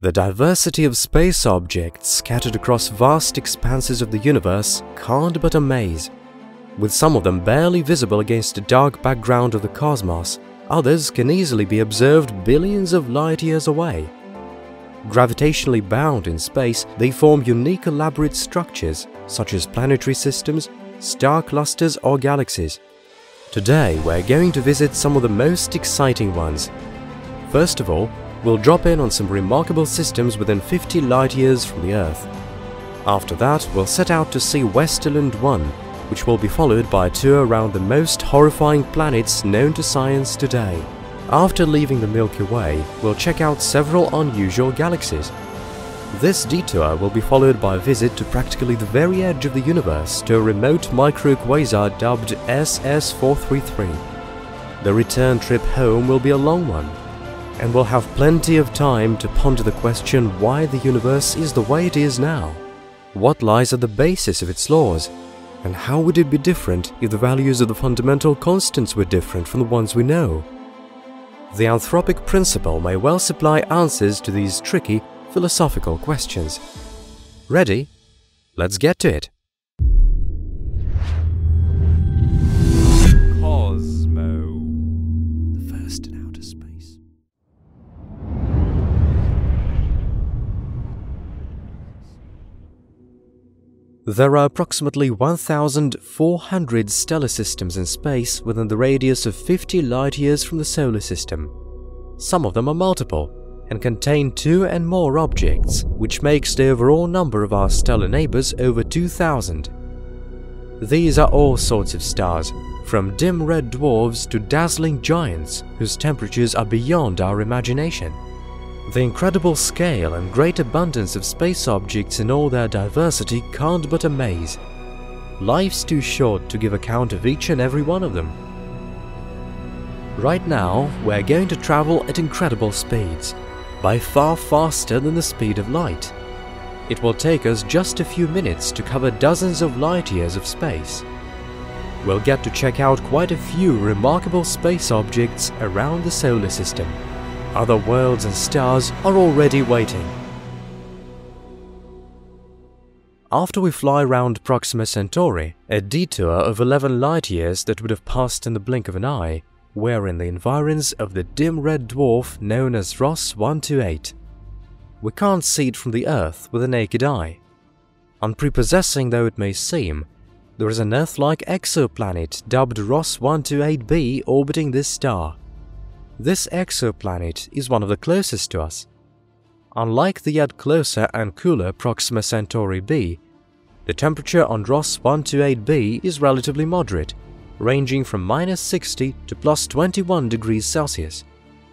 The diversity of space objects scattered across vast expanses of the universe can't but amaze. With some of them barely visible against the dark background of the cosmos, others can easily be observed billions of light years away. Gravitationally bound in space, they form unique elaborate structures such as planetary systems, star clusters or galaxies. Today we're going to visit some of the most exciting ones. First of all, we'll drop in on some remarkable systems within 50 light-years from the Earth. After that, we'll set out to see Westerlund 1, which will be followed by a tour around the most horrifying planets known to science today. After leaving the Milky Way, we'll check out several unusual galaxies. This detour will be followed by a visit to practically the very edge of the universe to a remote microquasar dubbed SS433. The return trip home will be a long one, and we'll have plenty of time to ponder the question why the universe is the way it is now. What lies at the basis of its laws? And how would it be different if the values of the fundamental constants were different from the ones we know? The anthropic principle may well supply answers to these tricky philosophical questions. Ready? Let's get to it. There are approximately 1,400 stellar systems in space within the radius of 50 light-years from the solar system. Some of them are multiple and contain two and more objects, which makes the overall number of our stellar neighbors over 2,000. These are all sorts of stars, from dim red dwarfs to dazzling giants whose temperatures are beyond our imagination. The incredible scale and great abundance of space objects in all their diversity can't but amaze. Life's too short to give account of each and every one of them. Right now, we're going to travel at incredible speeds, by far faster than the speed of light. It will take us just a few minutes to cover dozens of light years of space. We'll get to check out quite a few remarkable space objects around the solar system. Other worlds and stars are already waiting. After we fly round Proxima Centauri, a detour of 11 light-years that would have passed in the blink of an eye, we're in the environs of the dim red dwarf known as Ross 128. We can't see it from the Earth with the naked eye. Unprepossessing though it may seem, there is an Earth-like exoplanet dubbed Ross 128b orbiting this star. This exoplanet is one of the closest to us. Unlike the yet closer and cooler Proxima Centauri b, the temperature on Ross 128b is relatively moderate, ranging from minus 60 to plus 21 degrees Celsius.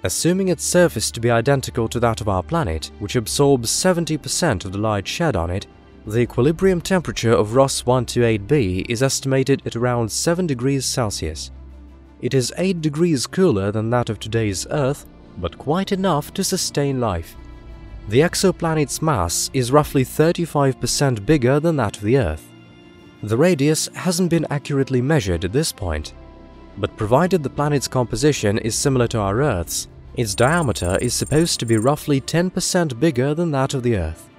Assuming its surface to be identical to that of our planet, which absorbs 70% of the light shed on it, the equilibrium temperature of Ross 128b is estimated at around 7 degrees Celsius. It is 8 degrees cooler than that of today's Earth, but quite enough to sustain life. The exoplanet's mass is roughly 35% bigger than that of the Earth. The radius hasn't been accurately measured at this point, but provided the planet's composition is similar to our Earth's, its diameter is supposed to be roughly 10% bigger than that of the Earth.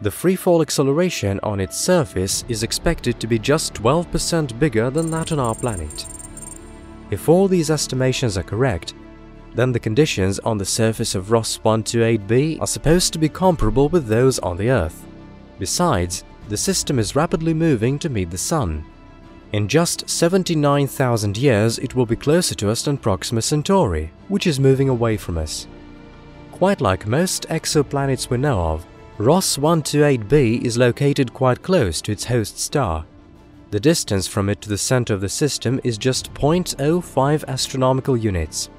The freefall acceleration on its surface is expected to be just 12% bigger than that on our planet. If all these estimations are correct, then the conditions on the surface of Ross 128b are supposed to be comparable with those on the Earth. Besides, the system is rapidly moving to meet the Sun. In just 79,000 years it will be closer to us than Proxima Centauri, which is moving away from us. Quite like most exoplanets we know of, Ross 128b is located quite close to its host star. The distance from it to the center of the system is just 0.05 astronomical units,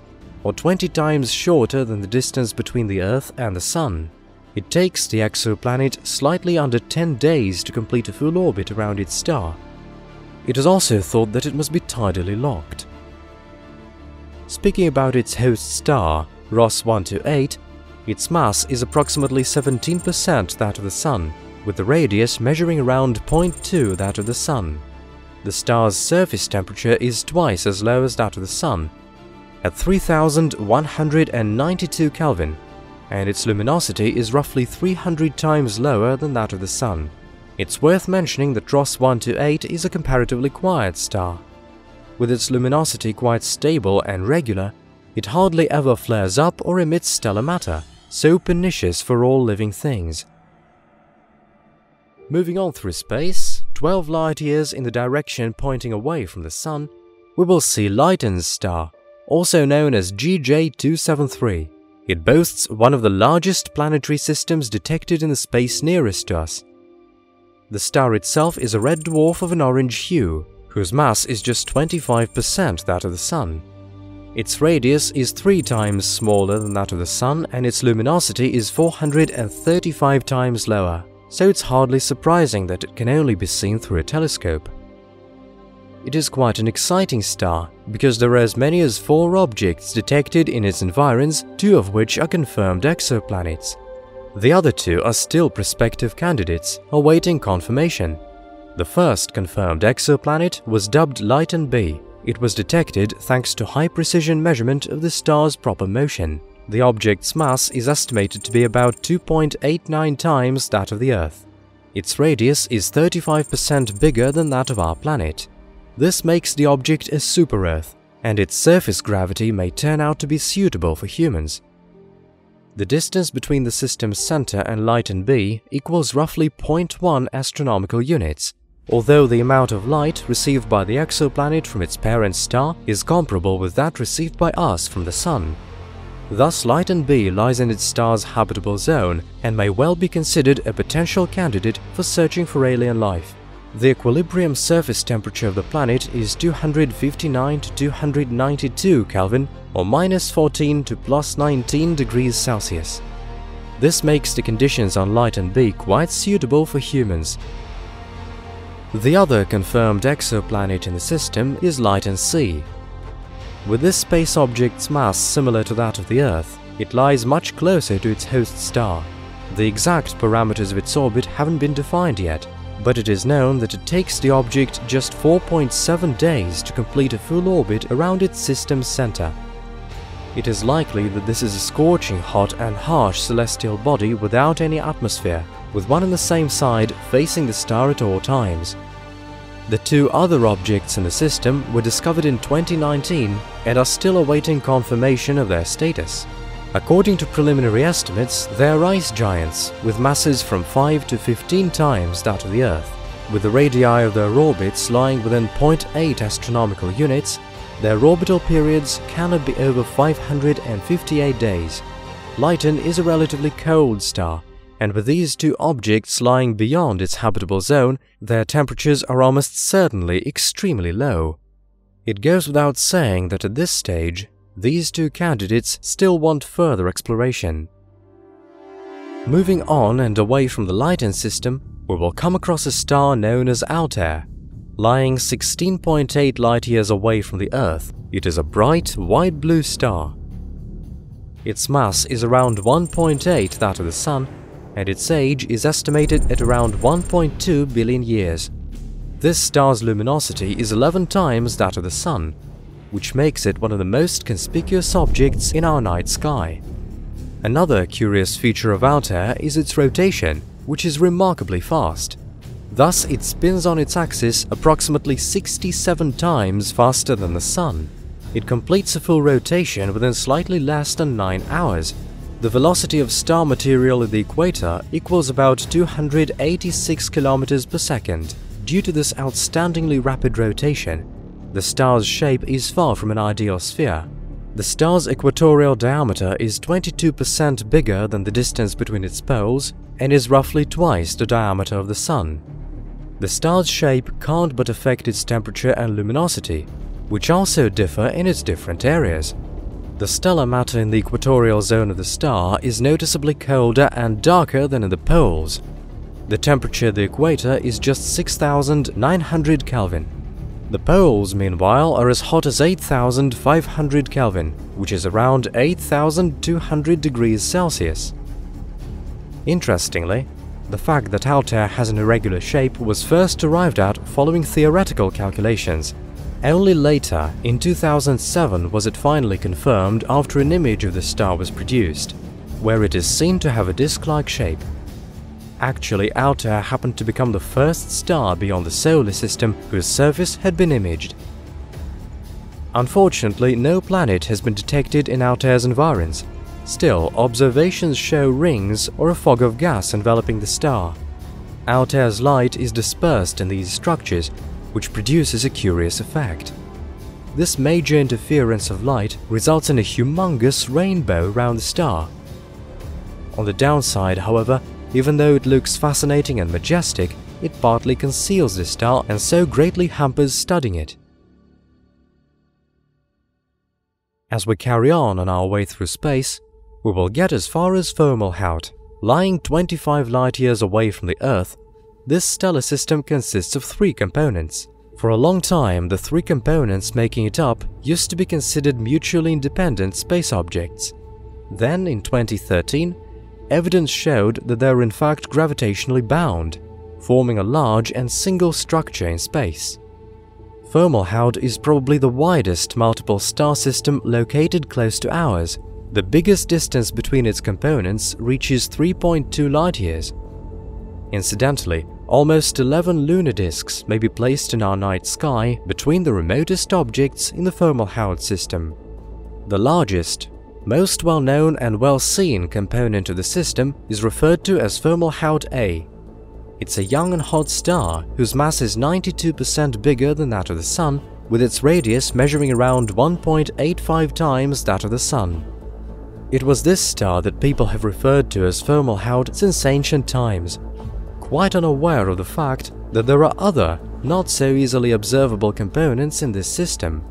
or 20 times shorter than the distance between the Earth and the Sun. It takes the exoplanet slightly under 10 days to complete a full orbit around its star. It is also thought that it must be tidally locked. Speaking about its host star, Ross 128, its mass is approximately 17% that of the Sun, with the radius measuring around 0.2 that of the Sun. The star's surface temperature is twice as low as that of the Sun, at 3192 Kelvin, and its luminosity is roughly 300 times lower than that of the Sun. It's worth mentioning that Ross 128 is a comparatively quiet star. With its luminosity quite stable and regular, it hardly ever flares up or emits stellar matter, so pernicious for all living things. Moving on through space, 12 light years in the direction pointing away from the Sun, we will see Luyten's star, also known as GJ273. It boasts one of the largest planetary systems detected in the space nearest to us. The star itself is a red dwarf of an orange hue, whose mass is just 25% that of the Sun. Its radius is three times smaller than that of the Sun and its luminosity is 435 times lower, so it's hardly surprising that it can only be seen through a telescope. It is quite an exciting star, because there are as many as four objects detected in its environs, two of which are confirmed exoplanets. The other two are still prospective candidates, awaiting confirmation. The first confirmed exoplanet was dubbed Luyten B. It was detected thanks to high-precision measurement of the star's proper motion. The object's mass is estimated to be about 2.89 times that of the Earth. Its radius is 35% bigger than that of our planet. This makes the object a super-Earth, and its surface gravity may turn out to be suitable for humans. The distance between the system's center and Luyten B equals roughly 0.1 astronomical units, although the amount of light received by the exoplanet from its parent star is comparable with that received by us from the Sun. Thus, Luyten B lies in its star's habitable zone and may well be considered a potential candidate for searching for alien life. The equilibrium surface temperature of the planet is 259 to 292 Kelvin or minus 14 to plus 19 degrees Celsius. This makes the conditions on Luyten B quite suitable for humans. The other confirmed exoplanet in the system is Luyten C. With this space object's mass similar to that of the Earth, it lies much closer to its host star. The exact parameters of its orbit haven't been defined yet, but it is known that it takes the object just 4.7 days to complete a full orbit around its system's center. It is likely that this is a scorching hot and harsh celestial body without any atmosphere, with one and the same side facing the star at all times. The two other objects in the system were discovered in 2019 and are still awaiting confirmation of their status. According to preliminary estimates, they are ice giants with masses from 5 to 15 times that of the Earth. With the radii of their orbits lying within 0.8 astronomical units, their orbital periods cannot be over 558 days. Luyten is a relatively cold star, and with these two objects lying beyond its habitable zone, their temperatures are almost certainly extremely low. It goes without saying that at this stage, these two candidates still want further exploration. Moving on and away from the Luyten system, we will come across a star known as Altair, Lying 16.8 light-years away from the Earth, it is a bright, white blue star. Its mass is around 1.8 that of the Sun, and its age is estimated at around 1.2 billion years. This star's luminosity is 11 times that of the Sun, which makes it one of the most conspicuous objects in our night sky. Another curious feature of Altair is its rotation, which is remarkably fast. Thus, it spins on its axis approximately 67 times faster than the Sun. It completes a full rotation within slightly less than 9 hours. The velocity of star material at the equator equals about 286 km per second. Due to this outstandingly rapid rotation, the star's shape is far from an ideal sphere. The star's equatorial diameter is 22% bigger than the distance between its poles and is roughly twice the diameter of the Sun. The star's shape can't but affect its temperature and luminosity, which also differ in its different areas. The stellar matter in the equatorial zone of the star is noticeably colder and darker than in the poles. The temperature at the equator is just 6900 Kelvin. The poles, meanwhile, are as hot as 8500 Kelvin, which is around 8200 degrees Celsius. Interestingly, the fact that Altair has an irregular shape was first arrived at following theoretical calculations. Only later, in 2007, was it finally confirmed after an image of the star was produced. where it is seen to have a disc-like shape. Actually, Altair happened to become the first star beyond the solar system whose surface had been imaged. Unfortunately, no planet has been detected in Altair's environs. Still, observations show rings or a fog of gas enveloping the star. Altair's light is dispersed in these structures, which produces a curious effect. This major interference of light results in a humongous rainbow around the star. On the downside, however, even though it looks fascinating and majestic, it partly conceals the star and so greatly hampers studying it. As we carry on on our way through space, we will get as far as Fomalhaut, Lying 25 light-years away from the Earth, this stellar system consists of three components. For a long time, the three components making it up used to be considered mutually independent space objects. Then, in 2013, evidence showed that they are in fact gravitationally bound, forming a large and single structure in space. Fomalhaut is probably the widest multiple star system located close to ours, the biggest distance between its components reaches 3.2 light-years. Incidentally, almost 11 lunar disks may be placed in our night sky between the remotest objects in the Fomalhaut system. The largest, most well-known and well-seen component of the system is referred to as Fomalhaut A. It's a young and hot star whose mass is 92% bigger than that of the Sun, with its radius measuring around 1.85 times that of the Sun. It was this star that people have referred to as Fomalhaut since ancient times, quite unaware of the fact that there are other, not so easily observable components in this system.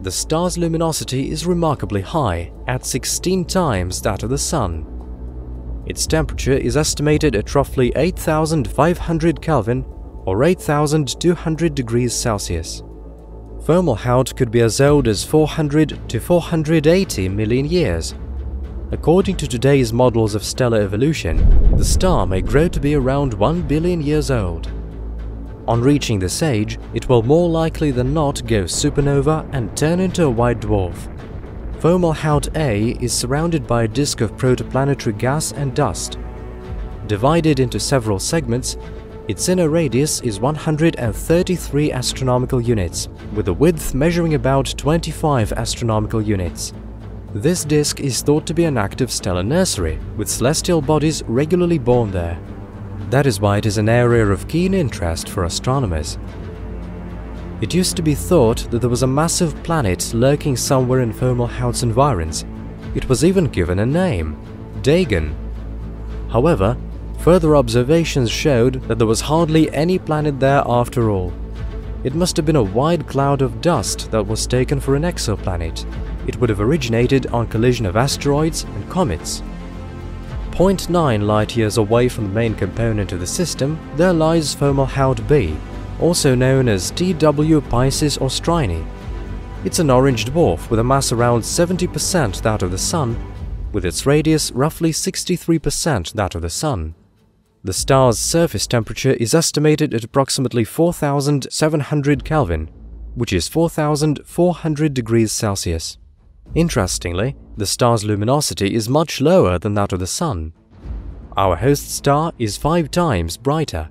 The star's luminosity is remarkably high, at 16 times that of the Sun. Its temperature is estimated at roughly 8500 Kelvin or 8200 degrees Celsius. Fomalhaut could be as old as 400 to 480 million years, According to today's models of stellar evolution, the star may grow to be around 1 billion years old. On reaching this age, it will more likely than not go supernova and turn into a white dwarf. Fomalhaut A is surrounded by a disk of protoplanetary gas and dust. Divided into several segments, its inner radius is 133 astronomical units, with a width measuring about 25 astronomical units. This disk is thought to be an active stellar nursery, with celestial bodies regularly born there. That is why it is an area of keen interest for astronomers. It used to be thought that there was a massive planet lurking somewhere in Fomalhaut's environs. It was even given a name, Dagon. However, further observations showed that there was hardly any planet there after all. It must have been a wide cloud of dust that was taken for an exoplanet, it would have originated on collision of asteroids and comets. 0.9 light-years away from the main component of the system, there lies Fomalhaut b, also known as TW Piscis Austrini. It's an orange dwarf with a mass around 70% that of the Sun, with its radius roughly 63% that of the Sun. The star's surface temperature is estimated at approximately 4700 Kelvin, which is 4400 degrees Celsius. Interestingly, the star's luminosity is much lower than that of the Sun. Our host star is five times brighter.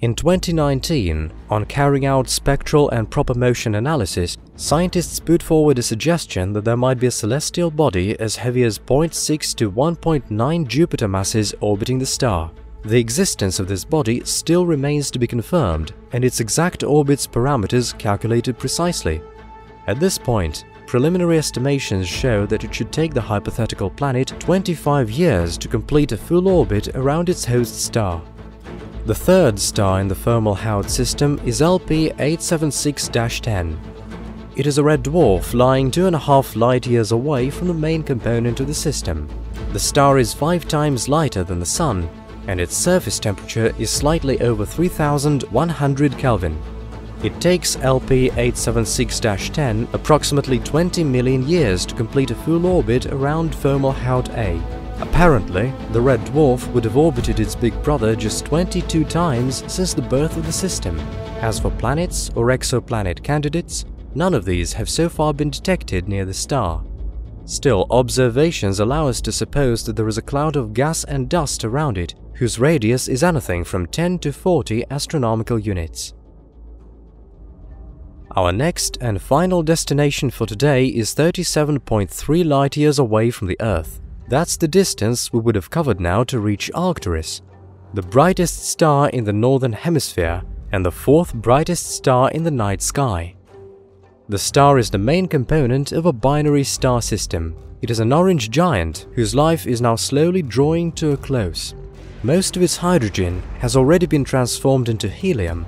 In 2019, on carrying out spectral and proper motion analysis, scientists put forward a suggestion that there might be a celestial body as heavy as 0.6 to 1.9 Jupiter masses orbiting the star. The existence of this body still remains to be confirmed, and its exact orbit's parameters calculated precisely. At this point, Preliminary estimations show that it should take the hypothetical planet 25 years to complete a full orbit around its host star. The third star in the Fomalhaut system is LP 876-10. It is a red dwarf lying 2.5 light-years away from the main component of the system. The star is 5 times lighter than the Sun, and its surface temperature is slightly over 3100 Kelvin. It takes LP 876-10 approximately 20 million years to complete a full orbit around Fomalhaut A. Apparently, the red dwarf would have orbited its big brother just 22 times since the birth of the system. As for planets or exoplanet candidates, none of these have so far been detected near the star. Still, observations allow us to suppose that there is a cloud of gas and dust around it, whose radius is anything from 10 to 40 astronomical units. Our next and final destination for today is 37.3 light years away from the Earth. That's the distance we would have covered now to reach Arcturus, the brightest star in the northern hemisphere and the fourth brightest star in the night sky. The star is the main component of a binary star system. It is an orange giant whose life is now slowly drawing to a close. Most of its hydrogen has already been transformed into helium,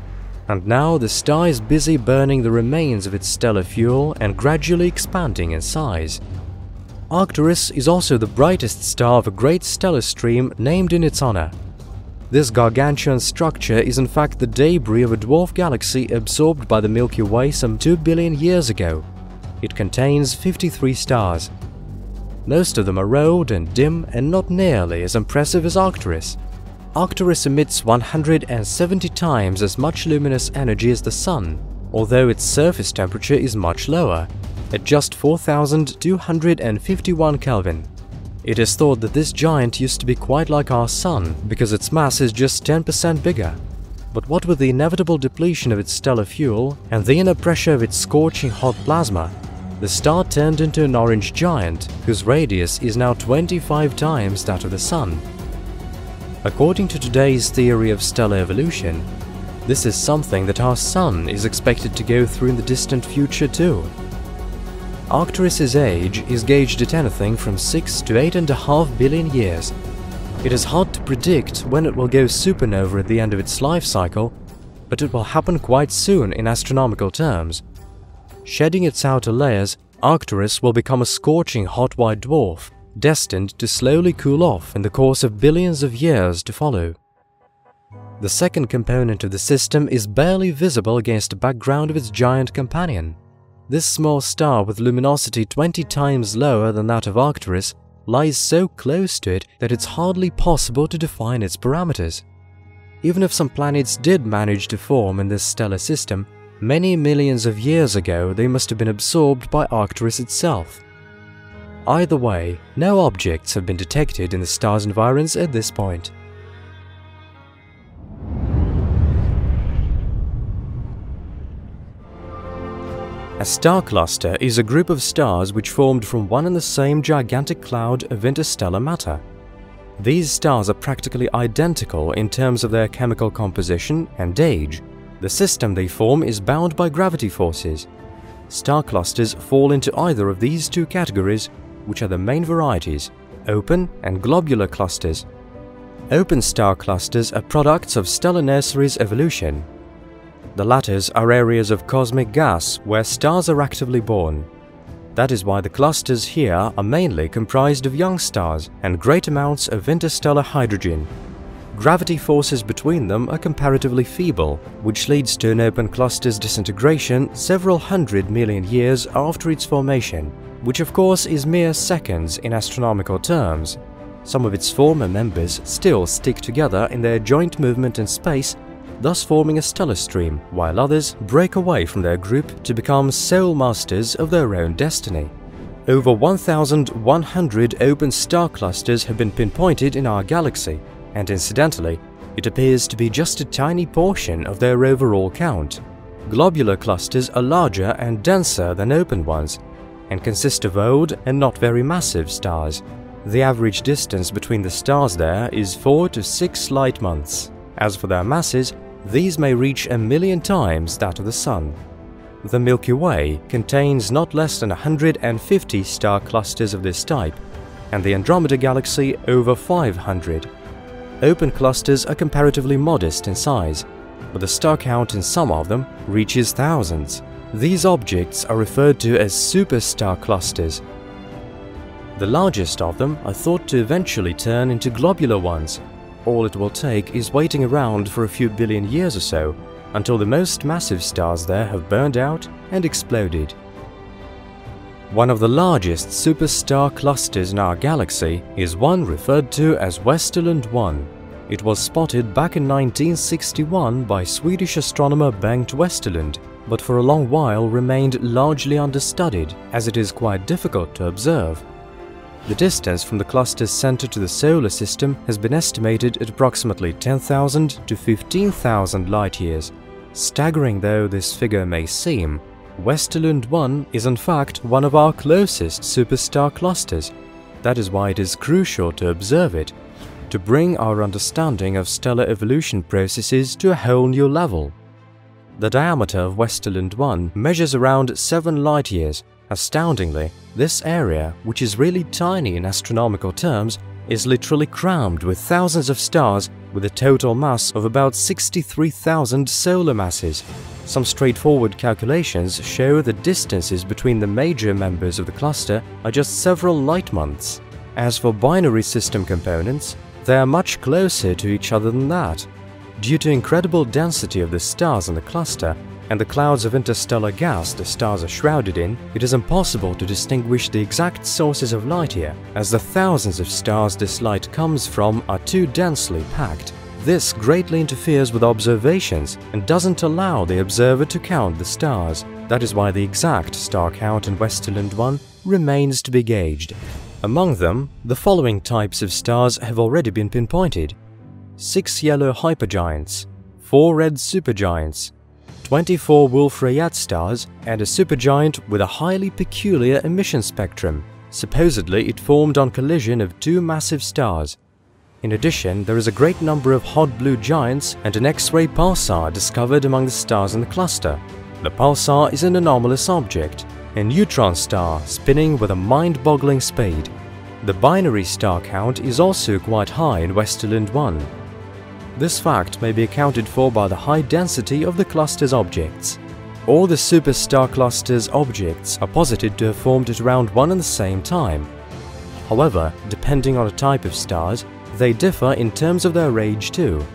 and now the star is busy burning the remains of its stellar fuel and gradually expanding in size. Arcturus is also the brightest star of a great stellar stream named in its honor, this gargantuan structure is in fact the debris of a dwarf galaxy absorbed by the Milky Way some 2 billion years ago. It contains 53 stars. Most of them are old and dim and not nearly as impressive as Arcturus. Arcturus emits 170 times as much luminous energy as the Sun, although its surface temperature is much lower, at just 4251 Kelvin. It is thought that this giant used to be quite like our Sun because its mass is just 10% bigger. But what with the inevitable depletion of its stellar fuel and the inner pressure of its scorching hot plasma, the star turned into an orange giant whose radius is now 25 times that of the Sun. According to today's theory of stellar evolution, this is something that our Sun is expected to go through in the distant future too. Arcturus's age is gauged at anything from 6 to 8.5 billion years. It is hard to predict when it will go supernova at the end of its life cycle, but it will happen quite soon in astronomical terms. Shedding its outer layers, Arcturus will become a scorching hot white dwarf, destined to slowly cool off in the course of billions of years to follow. The second component of the system is barely visible against the background of its giant companion. This small star with luminosity 20 times lower than that of Arcturus lies so close to it that it's hardly possible to define its parameters. Even if some planets did manage to form in this stellar system, many millions of years ago they must have been absorbed by Arcturus itself. Either way, no objects have been detected in the star's environs at this point. A star cluster is a group of stars which formed from one and the same gigantic cloud of interstellar matter. These stars are practically identical in terms of their chemical composition and age. The system they form is bound by gravity forces. Star clusters fall into either of these two categories, which are the main varieties, open and globular clusters. Open star clusters are products of stellar nurseries evolution the latters are areas of cosmic gas where stars are actively born. That is why the clusters here are mainly comprised of young stars and great amounts of interstellar hydrogen. Gravity forces between them are comparatively feeble, which leads to an open cluster's disintegration several hundred million years after its formation, which of course is mere seconds in astronomical terms. Some of its former members still stick together in their joint movement in space thus forming a stellar stream, while others break away from their group to become sole masters of their own destiny. Over 1,100 open star clusters have been pinpointed in our galaxy, and incidentally, it appears to be just a tiny portion of their overall count. Globular clusters are larger and denser than open ones, and consist of old and not very massive stars. The average distance between the stars there is 4 to 6 light months. As for their masses, these may reach a million times that of the Sun. The Milky Way contains not less than 150 star clusters of this type, and the Andromeda Galaxy over 500. Open clusters are comparatively modest in size, but the star count in some of them reaches thousands. These objects are referred to as superstar clusters. The largest of them are thought to eventually turn into globular ones, all it will take is waiting around for a few billion years or so until the most massive stars there have burned out and exploded. One of the largest superstar clusters in our galaxy is one referred to as Westerlund 1. It was spotted back in 1961 by Swedish astronomer Bengt Westerlund, but for a long while remained largely understudied as it is quite difficult to observe The distance from the cluster's center to the solar system has been estimated at approximately 10,000 to 15,000 light-years. Staggering though this figure may seem, Westerlund 1 is in fact one of our closest superstar clusters. That is why it is crucial to observe it, to bring our understanding of stellar evolution processes to a whole new level. The diameter of Westerlund 1 measures around 7 light-years. Astoundingly, this area, which is really tiny in astronomical terms, is literally crammed with thousands of stars with a total mass of about 63,000 solar masses. Some straightforward calculations show the distances between the major members of the cluster are just several light months. As for binary system components, they are much closer to each other than that. Due to incredible density of the stars in the cluster and the clouds of interstellar gas the stars are shrouded in, it is impossible to distinguish the exact sources of light here, as the thousands of stars this light comes from are too densely packed. This greatly interferes with observations and doesn't allow the observer to count the stars. That is why the exact star count in Westerlund 1 remains to be gauged. Among them, the following types of stars have already been pinpointed. 6 yellow hypergiants, 4 red supergiants, 24 Wolf-Rayet stars, and a supergiant with a highly peculiar emission spectrum. Supposedly, it formed on collision of two massive stars. In addition, there is a great number of hot blue giants and an X-ray pulsar discovered among the stars in the cluster. The pulsar is an anomalous object, a neutron star spinning with a mind-boggling speed. The binary star count is also quite high in Westerlund 1. This fact may be accounted for by the high density of the cluster's objects. All the superstar cluster's objects are posited to have formed at around one and the same time. However, depending on the type of stars, they differ in terms of their age too.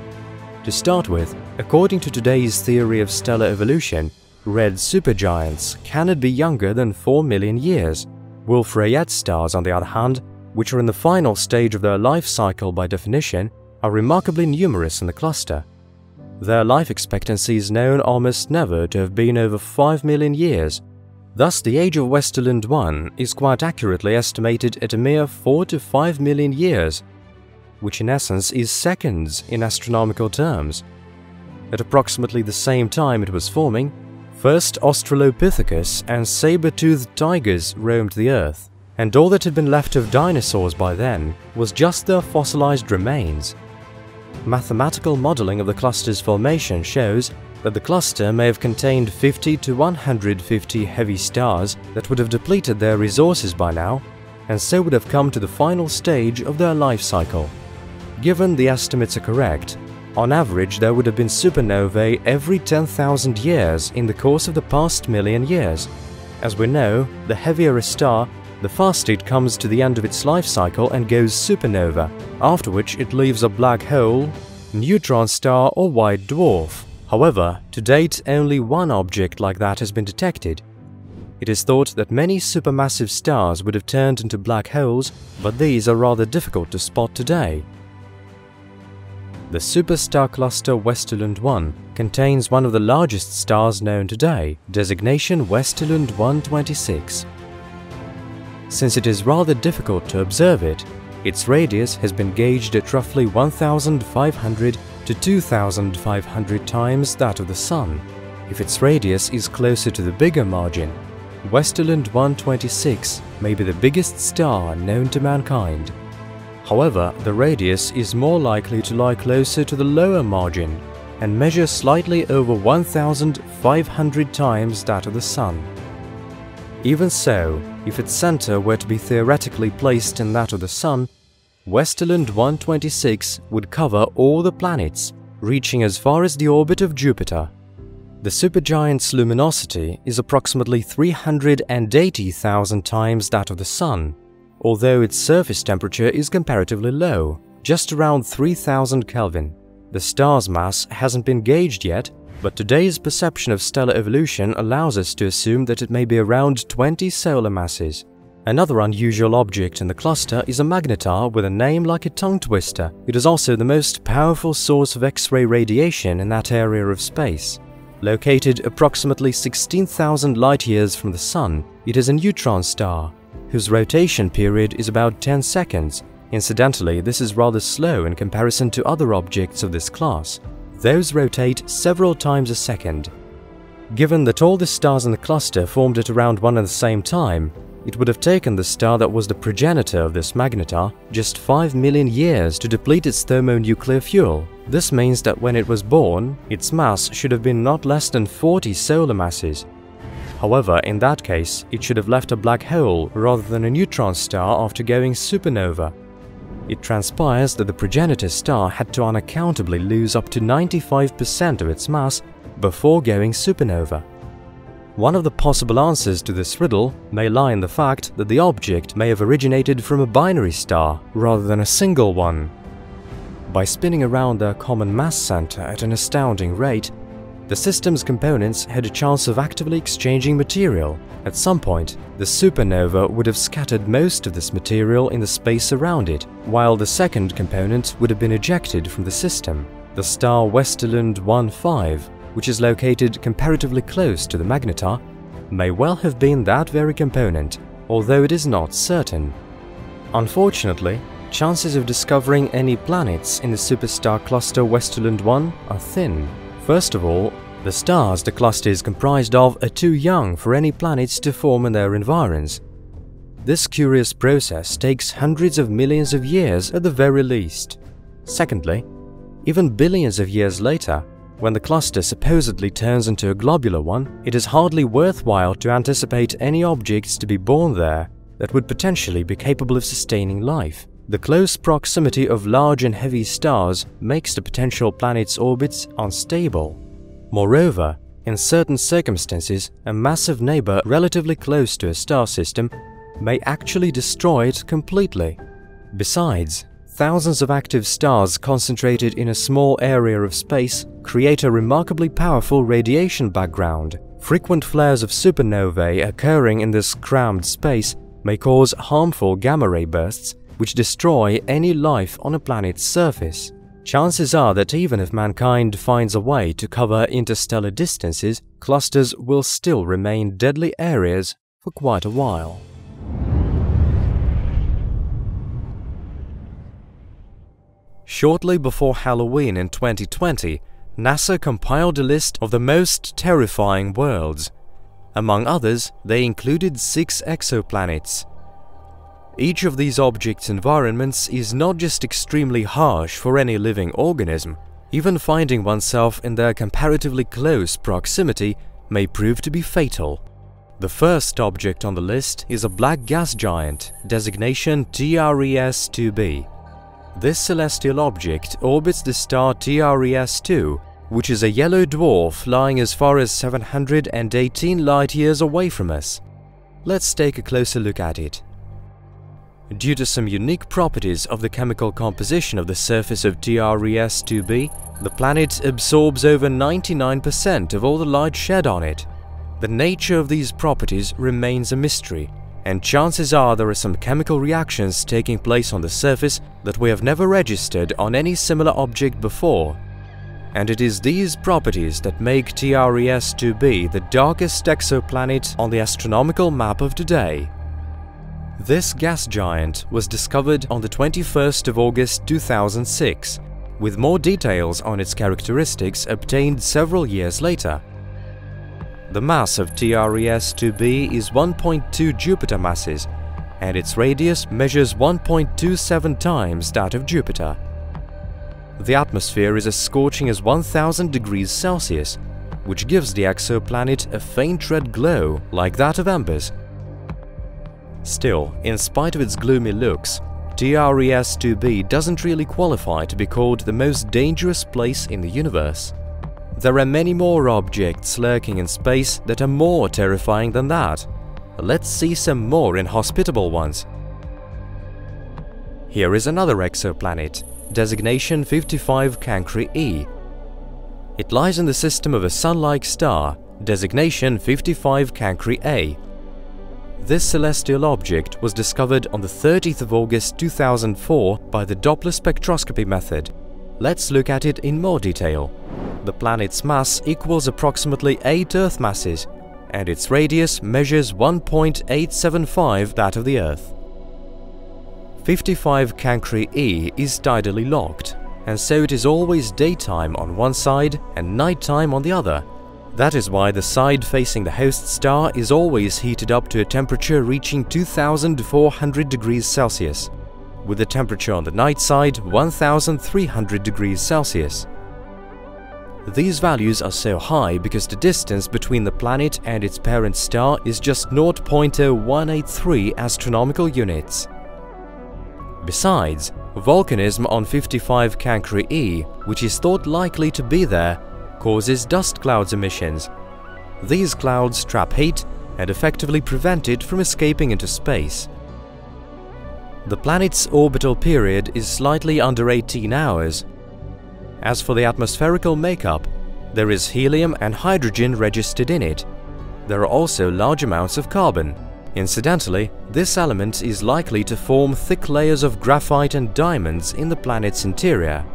To start with, according to today's theory of stellar evolution, red supergiants cannot be younger than 4 million years. Wolf-Rayet stars, on the other hand, which are in the final stage of their life cycle by definition, are remarkably numerous in the cluster. Their life expectancy is known almost never to have been over 5 million years. Thus, the age of Westerlund 1 is quite accurately estimated at a mere 4 to 5 million years, which in essence is seconds in astronomical terms. At approximately the same time it was forming, first Australopithecus and saber-toothed tigers roamed the Earth, and all that had been left of dinosaurs by then was just their fossilized remains. Mathematical modeling of the cluster's formation shows that the cluster may have contained 50 to 150 heavy stars that would have depleted their resources by now, and so would have come to the final stage of their life cycle. Given the estimates are correct, on average there would have been supernovae every 10,000 years in the course of the past million years. As we know, the heavier a star, the faster it comes to the end of its life cycle and goes supernova, after which it leaves a black hole, neutron star or white dwarf. However, to date only one object like that has been detected. It is thought that many supermassive stars would have turned into black holes, but these are rather difficult to spot today. The superstar cluster Westerlund 1 contains one of the largest stars known today, designation Westerlund 126. Since it is rather difficult to observe it, its radius has been gauged at roughly 1,500 to 2,500 times that of the Sun. If its radius is closer to the bigger margin, Westerlund 126 may be the biggest star known to mankind. However, the radius is more likely to lie closer to the lower margin and measure slightly over 1,500 times that of the Sun. Even so, if its center were to be theoretically placed in that of the Sun, Westerlund 126 would cover all the planets, reaching as far as the orbit of Jupiter. The supergiant's luminosity is approximately 380,000 times that of the Sun, although its surface temperature is comparatively low, just around 3000 Kelvin. The star's mass hasn't been gauged yet, but today's perception of stellar evolution allows us to assume that it may be around 20 solar masses. Another unusual object in the cluster is a magnetar with a name like a tongue twister. It is also the most powerful source of X-ray radiation in that area of space. Located approximately 16,000 light-years from the Sun, it is a neutron star whose rotation period is about 10 seconds. Incidentally, this is rather slow in comparison to other objects of this class. Those rotate several times a second. Given that all the stars in the cluster formed at around one and the same time, it would have taken the star that was the progenitor of this magnetar just 5 million years to deplete its thermonuclear fuel. This means that when it was born, its mass should have been not less than 40 solar masses. However, in that case, it should have left a black hole rather than a neutron star after going supernova. It transpires that the progenitor star had to unaccountably lose up to 95% of its mass before going supernova. One of the possible answers to this riddle may lie in the fact that the object may have originated from a binary star rather than a single one. By spinning around their common mass center at an astounding rate, the system's components had a chance of actively exchanging material. At some point, the supernova would have scattered most of this material in the space around it, while the second component would have been ejected from the system. The star Westerlund 1-5 which is located comparatively close to the magnetar, may well have been that very component, although it is not certain. Unfortunately, chances of discovering any planets in the superstar cluster Westerlund 1 are thin. First of all, the stars the cluster is comprised of are too young for any planets to form in their environs. This curious process takes hundreds of millions of years at the very least. Secondly, even billions of years later, when the cluster supposedly turns into a globular one, it is hardly worthwhile to anticipate any objects to be born there that would potentially be capable of sustaining life. The close proximity of large and heavy stars makes the potential planet's orbits unstable. Moreover, in certain circumstances, a massive neighbor relatively close to a star system may actually destroy it completely. Besides, Thousands of active stars concentrated in a small area of space create a remarkably powerful radiation background. Frequent flares of supernovae occurring in this crammed space may cause harmful gamma-ray bursts which destroy any life on a planet's surface. Chances are that even if mankind finds a way to cover interstellar distances, clusters will still remain deadly areas for quite a while. Shortly before Halloween in 2020, NASA compiled a list of the most terrifying worlds. Among others, they included six exoplanets. Each of these objects' environments is not just extremely harsh for any living organism, even finding oneself in their comparatively close proximity may prove to be fatal. The first object on the list is a black gas giant, designation TRES-2b. This celestial object orbits the star TRES-2, which is a yellow dwarf lying as far as 718 light-years away from us. Let's take a closer look at it. Due to some unique properties of the chemical composition of the surface of TRES-2b, the planet absorbs over 99% of all the light shed on it. The nature of these properties remains a mystery, and chances are there are some chemical reactions taking place on the surface that we have never registered on any similar object before. And it is these properties that make TRES-2b the darkest exoplanet on the astronomical map of today. This gas giant was discovered on the 21st of August 2006, with more details on its characteristics obtained several years later. The mass of TRES-2b is 1.2 Jupiter masses, and its radius measures 1.27 times that of Jupiter. The atmosphere is as scorching as 1000 degrees Celsius, which gives the exoplanet a faint red glow like that of embers. Still, in spite of its gloomy looks, TRES-2b doesn't really qualify to be called the most dangerous place in the universe. There are many more objects lurking in space that are more terrifying than that. Let's see some more inhospitable ones. Here is another exoplanet, designation 55 Cancri E. It lies in the system of a Sun-like star, designation 55 Cancri A. This celestial object was discovered on the 30th of August 2004 by the Doppler spectroscopy method. Let's look at it in more detail. The planet's mass equals approximately 8 Earth masses, and its radius measures 1.875 that of the Earth. 55 Cancri e is tidally locked, and so it is always daytime on one side and nighttime on the other. That is why the side facing the host star is always heated up to a temperature reaching 2400 degrees Celsius, with the temperature on the night side 1300 degrees Celsius. These values are so high because the distance between the planet and its parent star is just 0.0183 astronomical units. Besides, volcanism on 55 Cancri e, which is thought likely to be there, causes dust clouds emissions. These clouds trap heat and effectively prevent it from escaping into space. The planet's orbital period is slightly under 18 hours, as for the atmospherical makeup, there is helium and hydrogen registered in it. There are also large amounts of carbon. Incidentally, this element is likely to form thick layers of graphite and diamonds in the planet's interior.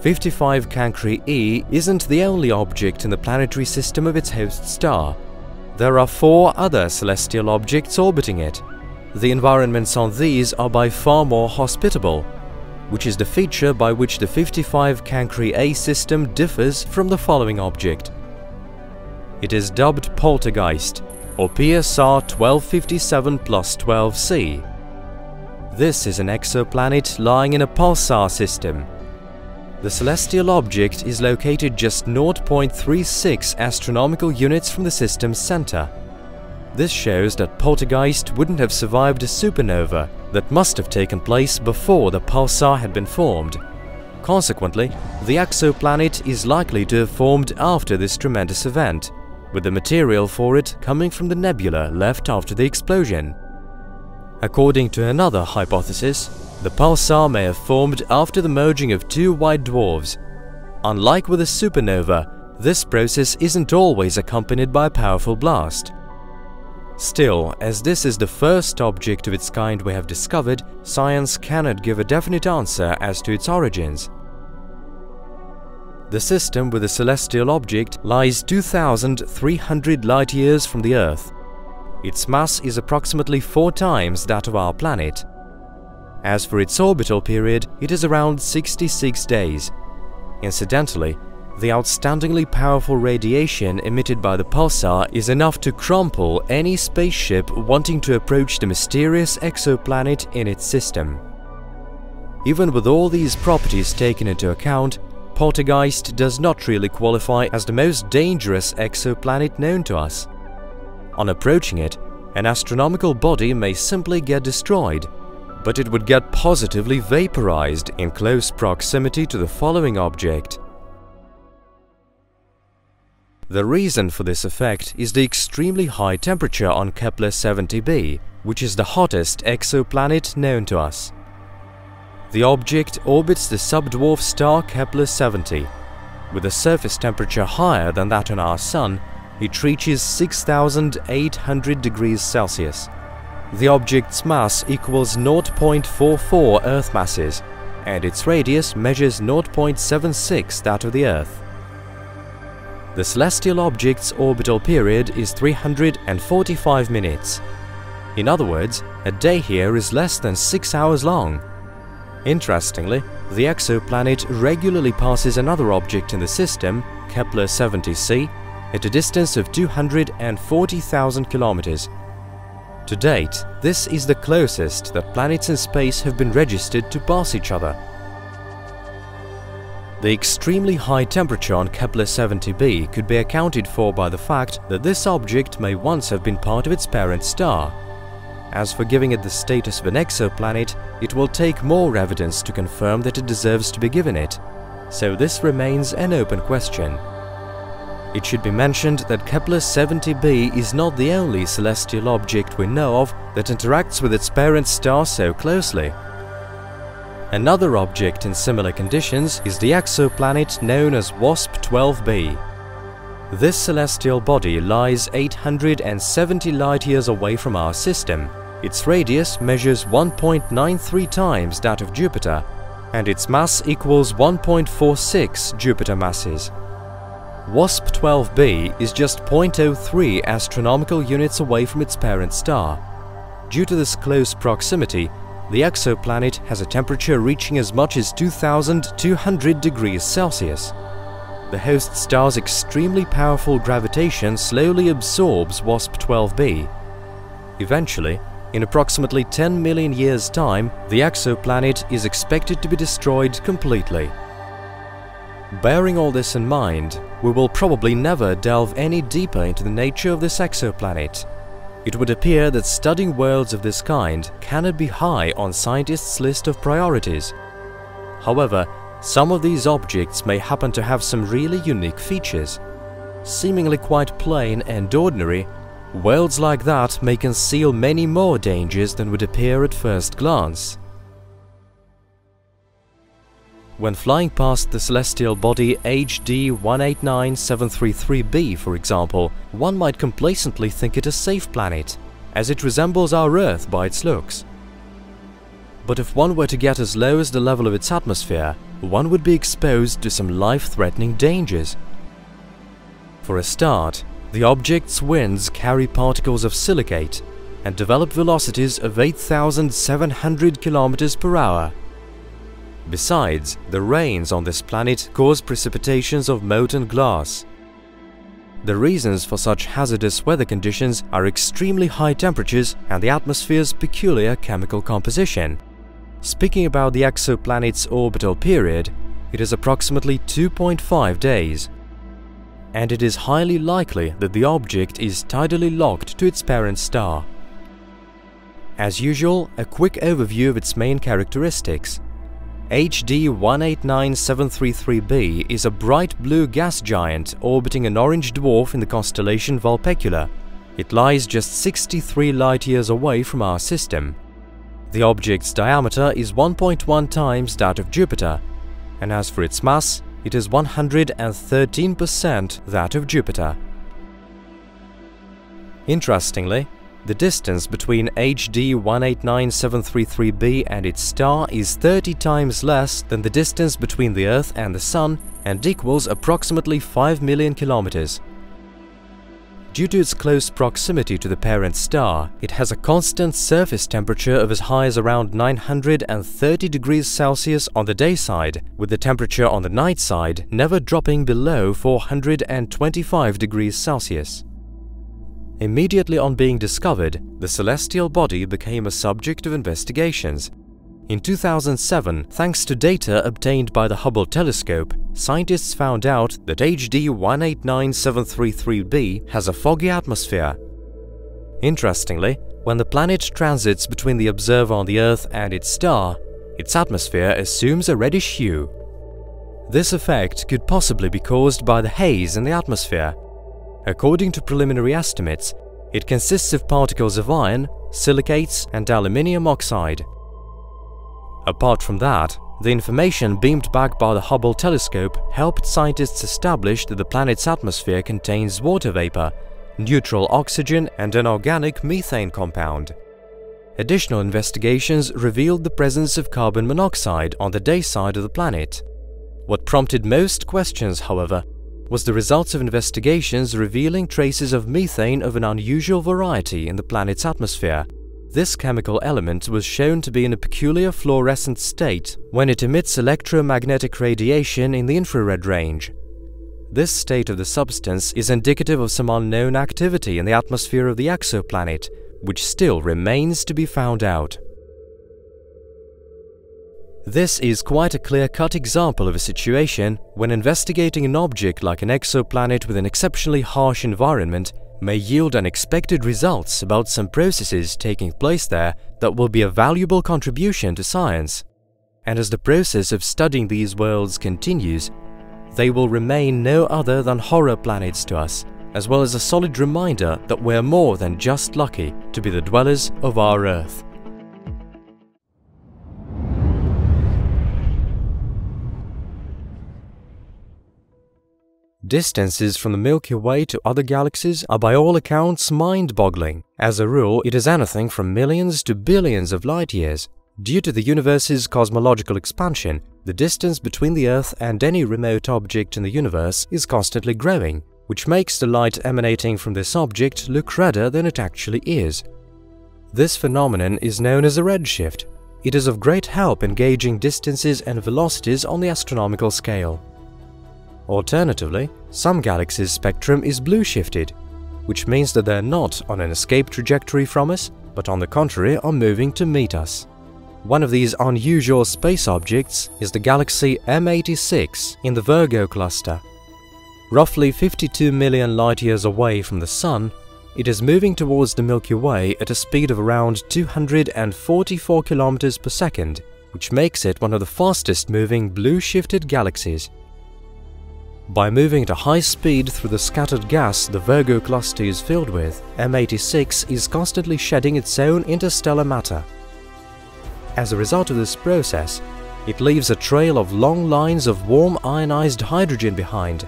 55 Cancri e isn't the only object in the planetary system of its host star. There are four other celestial objects orbiting it. The environments on these are by far more hospitable, which is the feature by which the 55 Cancri A system differs from the following object. It is dubbed Poltergeist, or PSR 1257 plus 12c. This is an exoplanet lying in a pulsar system. The celestial object is located just 0.36 astronomical units from the system's center. This shows that Poltergeist wouldn't have survived a supernova that must have taken place before the pulsar had been formed. Consequently, the exoplanet is likely to have formed after this tremendous event, with the material for it coming from the nebula left after the explosion. According to another hypothesis, the pulsar may have formed after the merging of two white dwarfs. Unlike with a supernova, this process isn't always accompanied by a powerful blast. Still, as this is the first object of its kind we have discovered, science cannot give a definite answer as to its origins. The system with the celestial object lies 2,300 light-years from the Earth. Its mass is approximately four times that of our planet. As for its orbital period, it is around 66 days. Incidentally, the outstandingly powerful radiation emitted by the pulsar is enough to crumple any spaceship wanting to approach the mysterious exoplanet in its system. Even with all these properties taken into account, Poltergeist does not really qualify as the most dangerous exoplanet known to us. On approaching it, an astronomical body may simply get destroyed, but it would get positively vaporized in close proximity to the following object. The reason for this effect is the extremely high temperature on Kepler-70b, which is the hottest exoplanet known to us. The object orbits the subdwarf star Kepler-70. With a surface temperature higher than that on our Sun, it reaches 6800 degrees Celsius. The object's mass equals 0.44 Earth masses, and its radius measures 0.76 that of the Earth. The celestial object's orbital period is 345 minutes. In other words, a day here is less than 6 hours long. Interestingly, the exoplanet regularly passes another object in the system, Kepler-70c, at a distance of 240,000 kilometers. To date, this is the closest that planets in space have been registered to pass each other. The extremely high temperature on Kepler-70b could be accounted for by the fact that this object may once have been part of its parent star. As for giving it the status of an exoplanet, it will take more evidence to confirm that it deserves to be given it, so this remains an open question. It should be mentioned that Kepler-70b is not the only celestial object we know of that interacts with its parent star so closely. Another object in similar conditions is the exoplanet known as WASP-12b. This celestial body lies 870 light-years away from our system. Its radius measures 1.93 times that of Jupiter, and its mass equals 1.46 Jupiter masses. WASP-12b is just 0.03 astronomical units away from its parent star. Due to this close proximity, the exoplanet has a temperature reaching as much as 2200 degrees Celsius. The host star's extremely powerful gravitation slowly absorbs WASP-12b. Eventually, in approximately 10 million years' time, the exoplanet is expected to be destroyed completely. Bearing all this in mind, we will probably never delve any deeper into the nature of this exoplanet. It would appear that studying worlds of this kind cannot be high on scientists' list of priorities. However, some of these objects may happen to have some really unique features. Seemingly quite plain and ordinary, worlds like that may conceal many more dangers than would appear at first glance. When flying past the celestial body HD 189733b, for example, one might complacently think it a safe planet, as it resembles our Earth by its looks. But if one were to get as low as the level of its atmosphere, one would be exposed to some life-threatening dangers. For a start, the object's winds carry particles of silicate and develop velocities of 8,700 km per hour Besides, the rains on this planet cause precipitations of molten glass. The reasons for such hazardous weather conditions are extremely high temperatures and the atmosphere's peculiar chemical composition. Speaking about the exoplanet's orbital period, it is approximately 2.5 days. And it is highly likely that the object is tidally locked to its parent star. As usual, a quick overview of its main characteristics. HD 189733b is a bright blue gas giant orbiting an orange dwarf in the constellation Vulpecula. It lies just 63 light-years away from our system. The object's diameter is 1.1 times that of Jupiter, and as for its mass, it is 113% that of Jupiter. Interestingly, the distance between HD 189733b and its star is 30 times less than the distance between the Earth and the Sun and equals approximately 5 million kilometers. Due to its close proximity to the parent star, it has a constant surface temperature of as high as around 930 degrees Celsius on the day side, with the temperature on the night side never dropping below 425 degrees Celsius. Immediately on being discovered, the celestial body became a subject of investigations. In 2007, thanks to data obtained by the Hubble telescope, scientists found out that HD 189733b has a foggy atmosphere. Interestingly, when the planet transits between the observer on the Earth and its star, its atmosphere assumes a reddish hue. This effect could possibly be caused by the haze in the atmosphere, According to preliminary estimates, it consists of particles of iron, silicates and aluminium oxide. Apart from that, the information beamed back by the Hubble telescope helped scientists establish that the planet's atmosphere contains water vapor, neutral oxygen and an organic methane compound. Additional investigations revealed the presence of carbon monoxide on the day side of the planet. What prompted most questions, however, was the results of investigations revealing traces of methane of an unusual variety in the planet's atmosphere. This chemical element was shown to be in a peculiar fluorescent state when it emits electromagnetic radiation in the infrared range. This state of the substance is indicative of some unknown activity in the atmosphere of the exoplanet, which still remains to be found out. This is quite a clear-cut example of a situation when investigating an object like an exoplanet with an exceptionally harsh environment may yield unexpected results about some processes taking place there that will be a valuable contribution to science. And as the process of studying these worlds continues, they will remain no other than horror planets to us, as well as a solid reminder that we're more than just lucky to be the dwellers of our Earth. Distances from the Milky Way to other galaxies are by all accounts mind-boggling. As a rule, it is anything from millions to billions of light-years. Due to the universe's cosmological expansion, the distance between the Earth and any remote object in the universe is constantly growing, which makes the light emanating from this object look redder than it actually is. This phenomenon is known as a redshift. It is of great help in gauging distances and velocities on the astronomical scale. Alternatively, some galaxies' spectrum is blue shifted, which means that they're not on an escape trajectory from us, but on the contrary are moving to meet us. One of these unusual space objects is the galaxy M86 in the Virgo cluster. Roughly 52 million light-years away from the Sun, it is moving towards the Milky Way at a speed of around 244 km per second, which makes it one of the fastest moving blue-shifted galaxies. By moving at a high speed through the scattered gas the Virgo cluster is filled with, M86 is constantly shedding its own interstellar matter. As a result of this process, it leaves a trail of long lines of warm ionized hydrogen behind.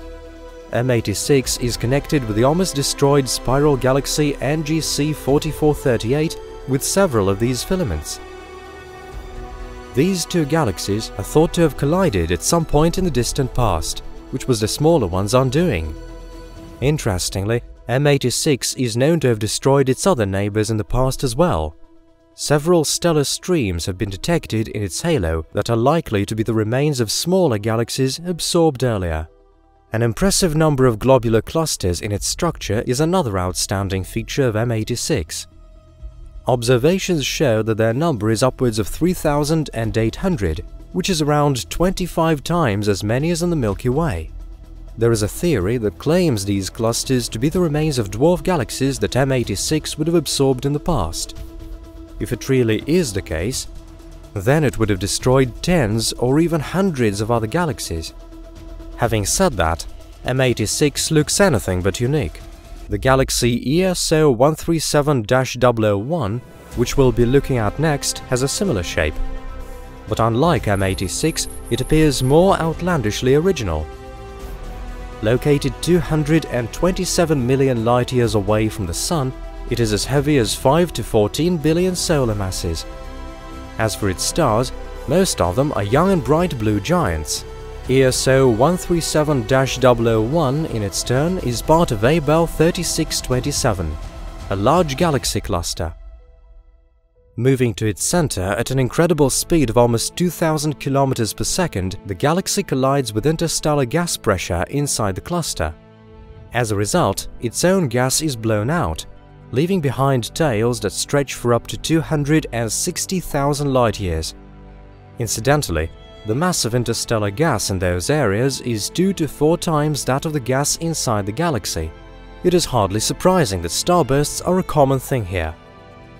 M86 is connected with the almost destroyed spiral galaxy NGC 4438 with several of these filaments. These two galaxies are thought to have collided at some point in the distant past, which was the smaller one's undoing. Interestingly, M86 is known to have destroyed its other neighbors in the past as well. Several stellar streams have been detected in its halo that are likely to be the remains of smaller galaxies absorbed earlier. An impressive number of globular clusters in its structure is another outstanding feature of M86. Observations show that their number is upwards of 3,800, which is around 25 times as many as in the Milky Way. There is a theory that claims these clusters to be the remains of dwarf galaxies that M86 would have absorbed in the past. If it really is the case, then it would have destroyed tens or even hundreds of other galaxies. Having said that, M86 looks anything but unique. The galaxy ESO 137-001, which we'll be looking at next, has a similar shape but unlike M86, it appears more outlandishly original. Located 227 million light-years away from the Sun, it is as heavy as 5 to 14 billion solar masses. As for its stars, most of them are young and bright blue giants. ESO 137-001 in its turn is part of Abell 3627, a large galaxy cluster. Moving to its center at an incredible speed of almost 2000 km per second, the galaxy collides with interstellar gas pressure inside the cluster. As a result, its own gas is blown out, leaving behind tails that stretch for up to 260,000 light-years. Incidentally, the mass of interstellar gas in those areas is two to four times that of the gas inside the galaxy. It is hardly surprising that starbursts are a common thing here.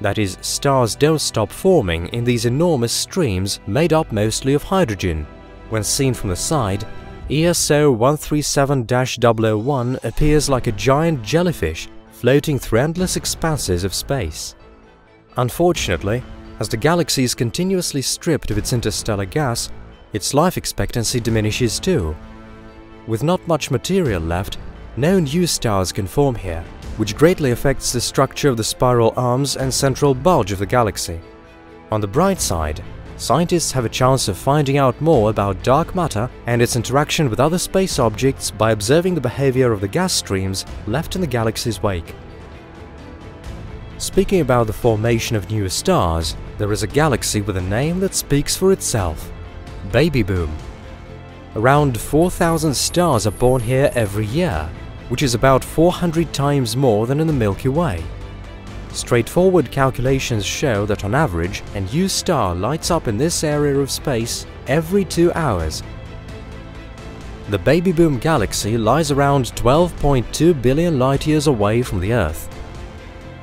That is, stars don't stop forming in these enormous streams made up mostly of hydrogen. When seen from the side, ESO 137-001 appears like a giant jellyfish floating through endless expanses of space. Unfortunately, as the galaxy is continuously stripped of its interstellar gas, its life expectancy diminishes too. With not much material left, no new stars can form here, which greatly affects the structure of the spiral arms and central bulge of the galaxy. On the bright side, scientists have a chance of finding out more about dark matter and its interaction with other space objects by observing the behavior of the gas streams left in the galaxy's wake. Speaking about the formation of new stars, there is a galaxy with a name that speaks for itself – Baby Boom. Around 4,000 stars are born here every year, which is about 400 times more than in the Milky Way. Straightforward calculations show that on average, a new star lights up in this area of space every two hours. The Baby Boom galaxy lies around 12.2 billion light-years away from the Earth.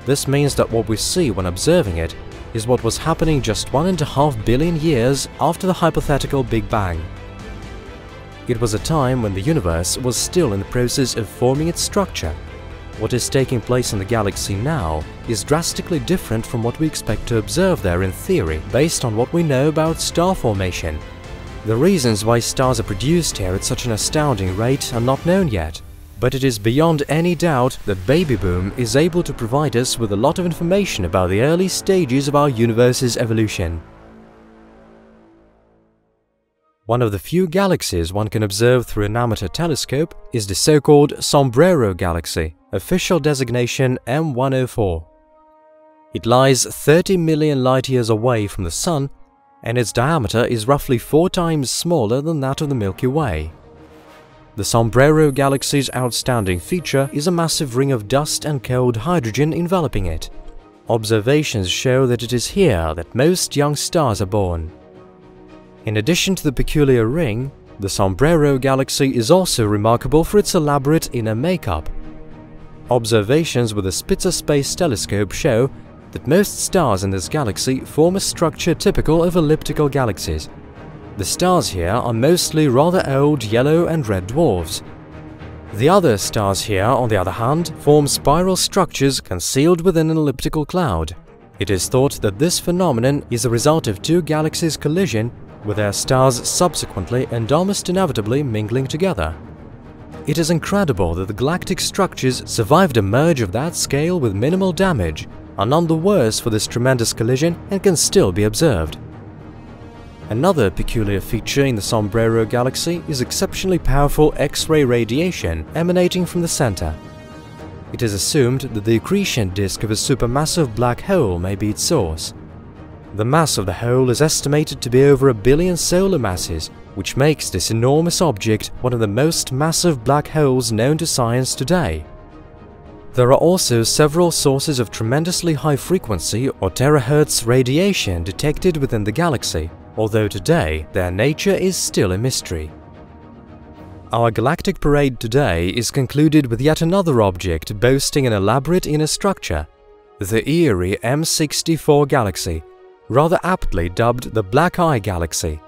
This means that what we see when observing it is what was happening just one and a half billion years after the hypothetical Big Bang. It was a time when the universe was still in the process of forming its structure. What is taking place in the galaxy now is drastically different from what we expect to observe there in theory, based on what we know about star formation. The reasons why stars are produced here at such an astounding rate are not known yet, but it is beyond any doubt that Baby Boom is able to provide us with a lot of information about the early stages of our universe's evolution. One of the few galaxies one can observe through an amateur telescope is the so-called Sombrero Galaxy, official designation M104. It lies 30 million light-years away from the Sun, and its diameter is roughly four times smaller than that of the Milky Way. The Sombrero Galaxy's outstanding feature is a massive ring of dust and cold hydrogen enveloping it. Observations show that it is here that most young stars are born. In addition to the peculiar ring, the Sombrero Galaxy is also remarkable for its elaborate inner makeup. Observations with the Spitzer Space Telescope show that most stars in this galaxy form a structure typical of elliptical galaxies. The stars here are mostly rather old yellow and red dwarfs. The other stars here, on the other hand, form spiral structures concealed within an elliptical cloud. It is thought that this phenomenon is a result of two galaxies' collision with their stars subsequently and almost inevitably mingling together. It is incredible that the galactic structures survived a merge of that scale with minimal damage, are none the worse for this tremendous collision and can still be observed. Another peculiar feature in the Sombrero Galaxy is exceptionally powerful X-ray radiation emanating from the center. It is assumed that the accretion disk of a supermassive black hole may be its source. The mass of the hole is estimated to be over a billion solar masses, which makes this enormous object one of the most massive black holes known to science today. There are also several sources of tremendously high frequency or terahertz radiation detected within the galaxy, although today their nature is still a mystery. Our galactic parade today is concluded with yet another object boasting an elaborate inner structure, the eerie M64 galaxy, rather aptly dubbed the Black Eye Galaxy.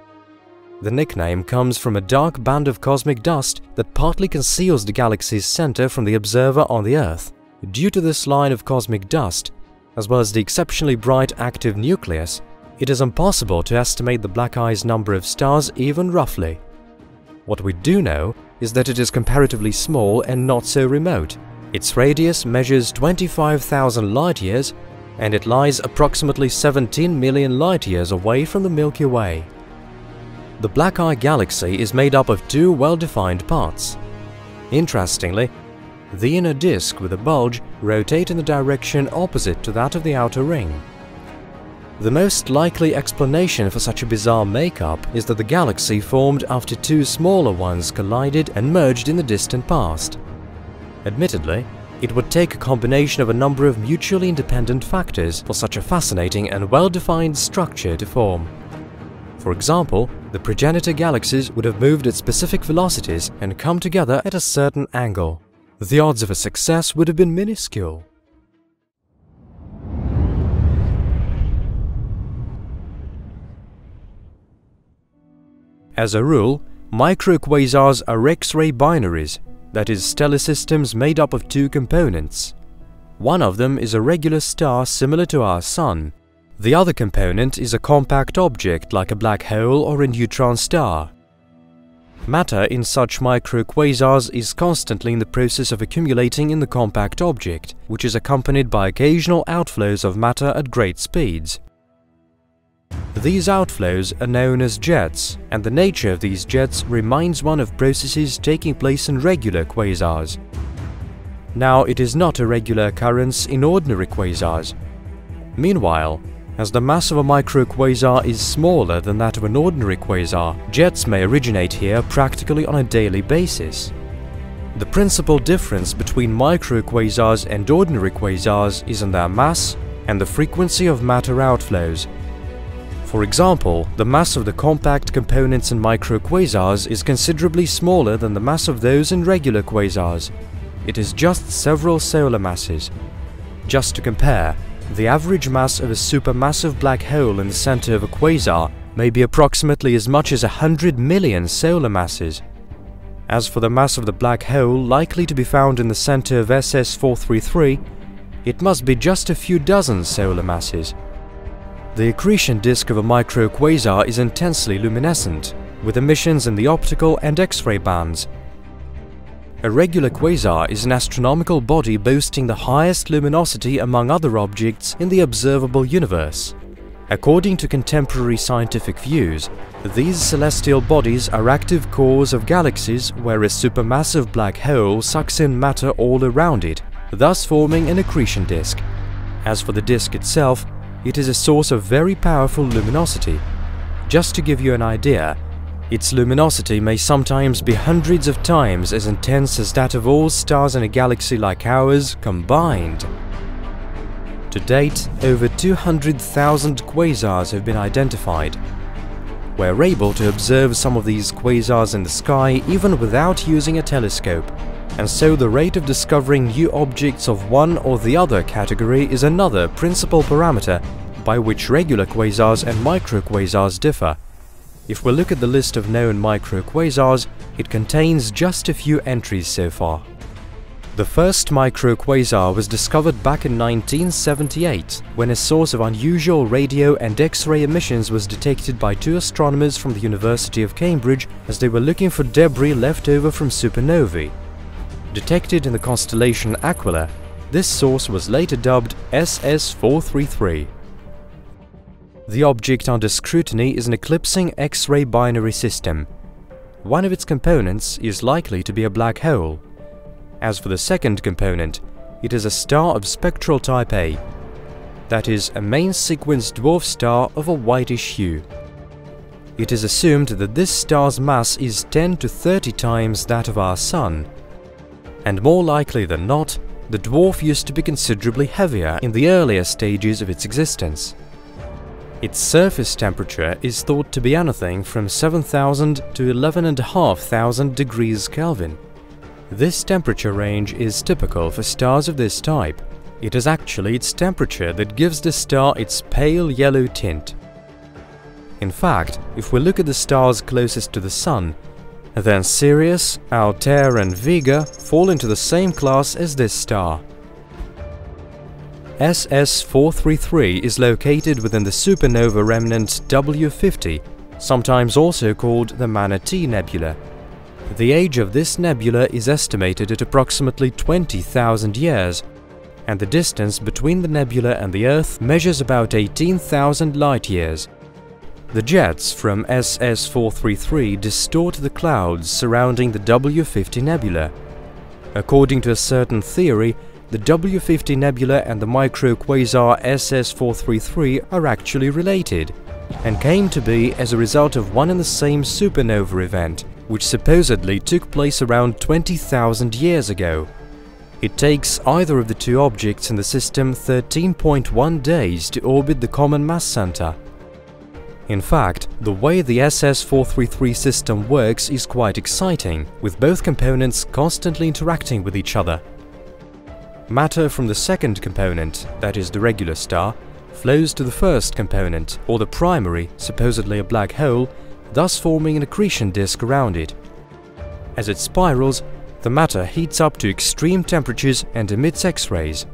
The nickname comes from a dark band of cosmic dust that partly conceals the galaxy's center from the observer on the Earth. Due to this line of cosmic dust, as well as the exceptionally bright active nucleus, it is impossible to estimate the Black Eye's number of stars even roughly. What we do know is that it is comparatively small and not so remote. Its radius measures 25,000 light-years and it lies approximately 17 million light-years away from the Milky Way. The Black Eye Galaxy is made up of two well-defined parts. Interestingly, the inner disk with a bulge rotate in the direction opposite to that of the outer ring. The most likely explanation for such a bizarre makeup is that the galaxy formed after two smaller ones collided and merged in the distant past. Admittedly, it would take a combination of a number of mutually independent factors for such a fascinating and well-defined structure to form. For example, the progenitor galaxies would have moved at specific velocities and come together at a certain angle. The odds of a success would have been minuscule. As a rule, microquasars are X-ray binaries that is, stellar systems made up of two components. One of them is a regular star similar to our Sun. The other component is a compact object like a black hole or a neutron star. Matter in such microquasars is constantly in the process of accumulating in the compact object, which is accompanied by occasional outflows of matter at great speeds. These outflows are known as jets, and the nature of these jets reminds one of processes taking place in regular quasars. Now, it is not a regular occurrence in ordinary quasars. Meanwhile, as the mass of a microquasar is smaller than that of an ordinary quasar, jets may originate here practically on a daily basis. The principal difference between microquasars and ordinary quasars is in their mass and the frequency of matter outflows, for example, the mass of the compact components in microquasars is considerably smaller than the mass of those in regular quasars. It is just several solar masses. Just to compare, the average mass of a supermassive black hole in the center of a quasar may be approximately as much as 100 million solar masses. As for the mass of the black hole likely to be found in the center of SS433, it must be just a few dozen solar masses. The accretion disk of a microquasar is intensely luminescent, with emissions in the optical and X-ray bands. A regular quasar is an astronomical body boasting the highest luminosity among other objects in the observable universe. According to contemporary scientific views, these celestial bodies are active cores of galaxies where a supermassive black hole sucks in matter all around it, thus forming an accretion disk. As for the disk itself, it is a source of very powerful luminosity. Just to give you an idea, its luminosity may sometimes be hundreds of times as intense as that of all stars in a galaxy like ours combined. To date, over 200,000 quasars have been identified. We're able to observe some of these quasars in the sky even without using a telescope, and so the rate of discovering new objects of one or the other category is another principal parameter by which regular quasars and microquasars differ. If we look at the list of known microquasars, it contains just a few entries so far. The first microquasar was discovered back in 1978, when a source of unusual radio and X-ray emissions was detected by two astronomers from the University of Cambridge as they were looking for debris left over from supernovae. Detected in the constellation Aquila, this source was later dubbed SS433. The object under scrutiny is an eclipsing X-ray binary system. One of its components is likely to be a black hole, as for the second component, it is a star of spectral type A, that is, a main sequence dwarf star of a whitish hue. It is assumed that this star's mass is 10 to 30 times that of our Sun, and more likely than not, the dwarf used to be considerably heavier in the earlier stages of its existence. Its surface temperature is thought to be anything from 7000 to 11,500 degrees Kelvin. This temperature range is typical for stars of this type. It is actually its temperature that gives the star its pale yellow tint. In fact, if we look at the stars closest to the Sun, then Sirius, Altair and Vega fall into the same class as this star. SS433 is located within the supernova remnant W50, sometimes also called the Manatee Nebula. The age of this nebula is estimated at approximately 20,000 years, and the distance between the nebula and the Earth measures about 18,000 light-years. The jets from SS433 distort the clouds surrounding the W50 nebula. According to a certain theory, the W50 nebula and the microquasar SS433 are actually related, and came to be as a result of one and the same supernova event, which supposedly took place around 20,000 years ago. It takes either of the two objects in the system 13.1 days to orbit the common mass center. In fact, the way the SS433 system works is quite exciting, with both components constantly interacting with each other. Matter from the second component, that is the regular star, flows to the first component, or the primary, supposedly a black hole, thus forming an accretion disk around it. As it spirals, the matter heats up to extreme temperatures and emits X-rays.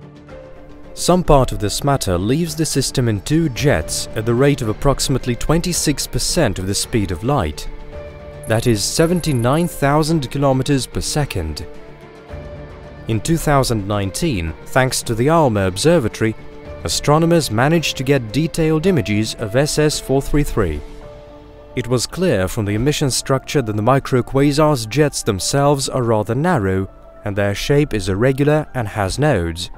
Some part of this matter leaves the system in two jets at the rate of approximately 26% of the speed of light. That is 79,000 kilometers per second. In 2019, thanks to the ALMA Observatory, astronomers managed to get detailed images of SS433. It was clear from the emission structure that the microquasars' jets themselves are rather narrow and their shape is irregular and has nodes.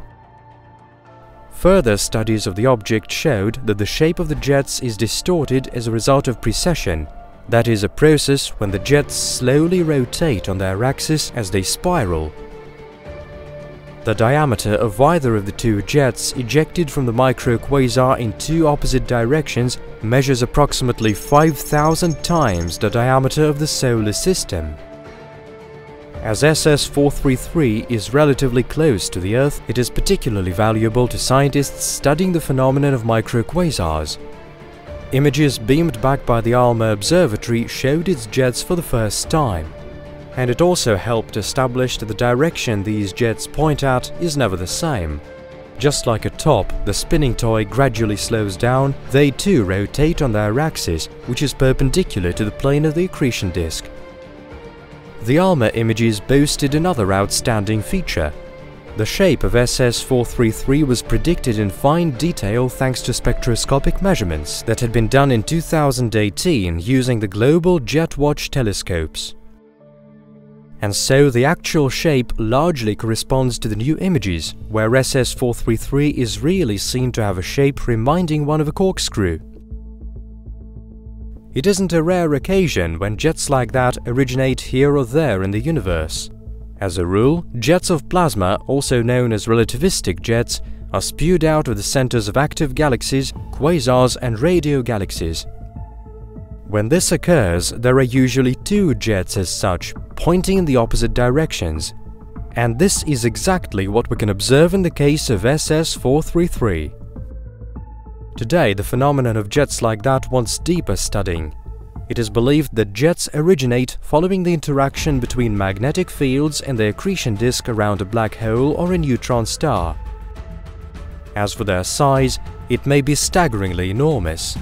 Further studies of the object showed that the shape of the jets is distorted as a result of precession, that is a process when the jets slowly rotate on their axis as they spiral the diameter of either of the two jets ejected from the microquasar in two opposite directions measures approximately 5,000 times the diameter of the Solar System. As SS433 is relatively close to the Earth, it is particularly valuable to scientists studying the phenomenon of microquasars. Images beamed back by the ALMA Observatory showed its jets for the first time and it also helped establish that the direction these jets point at is never the same. Just like a top, the spinning toy gradually slows down, they too rotate on their axis, which is perpendicular to the plane of the accretion disk. The ALMA images boasted another outstanding feature. The shape of SS433 was predicted in fine detail thanks to spectroscopic measurements that had been done in 2018 using the Global Jet Watch telescopes. And so the actual shape largely corresponds to the new images, where SS433 is really seen to have a shape reminding one of a corkscrew. It isn't a rare occasion when jets like that originate here or there in the universe. As a rule, jets of plasma, also known as relativistic jets, are spewed out of the centers of active galaxies, quasars and radio galaxies. When this occurs, there are usually two jets as such, pointing in the opposite directions. And this is exactly what we can observe in the case of SS-433. Today, the phenomenon of jets like that wants deeper studying. It is believed that jets originate following the interaction between magnetic fields and the accretion disk around a black hole or a neutron star. As for their size, it may be staggeringly enormous.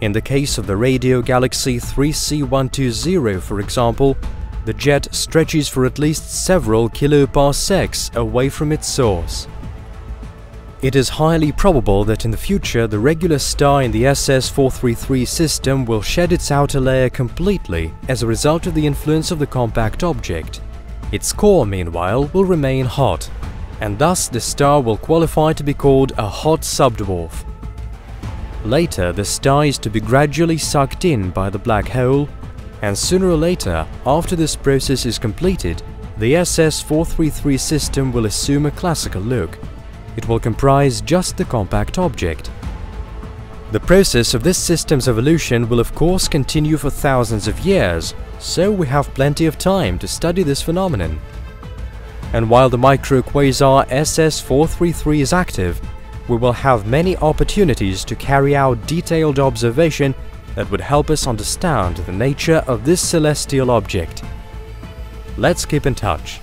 In the case of the radio galaxy 3C120, for example, the jet stretches for at least several kiloparsecs away from its source. It is highly probable that in the future the regular star in the SS-433 system will shed its outer layer completely as a result of the influence of the compact object. Its core, meanwhile, will remain hot, and thus the star will qualify to be called a hot subdwarf. Later, the star is to be gradually sucked in by the black hole, and sooner or later, after this process is completed, the SS-433 system will assume a classical look, it will comprise just the compact object. The process of this system's evolution will of course continue for thousands of years, so we have plenty of time to study this phenomenon. And while the microquasar SS433 is active, we will have many opportunities to carry out detailed observation that would help us understand the nature of this celestial object. Let's keep in touch.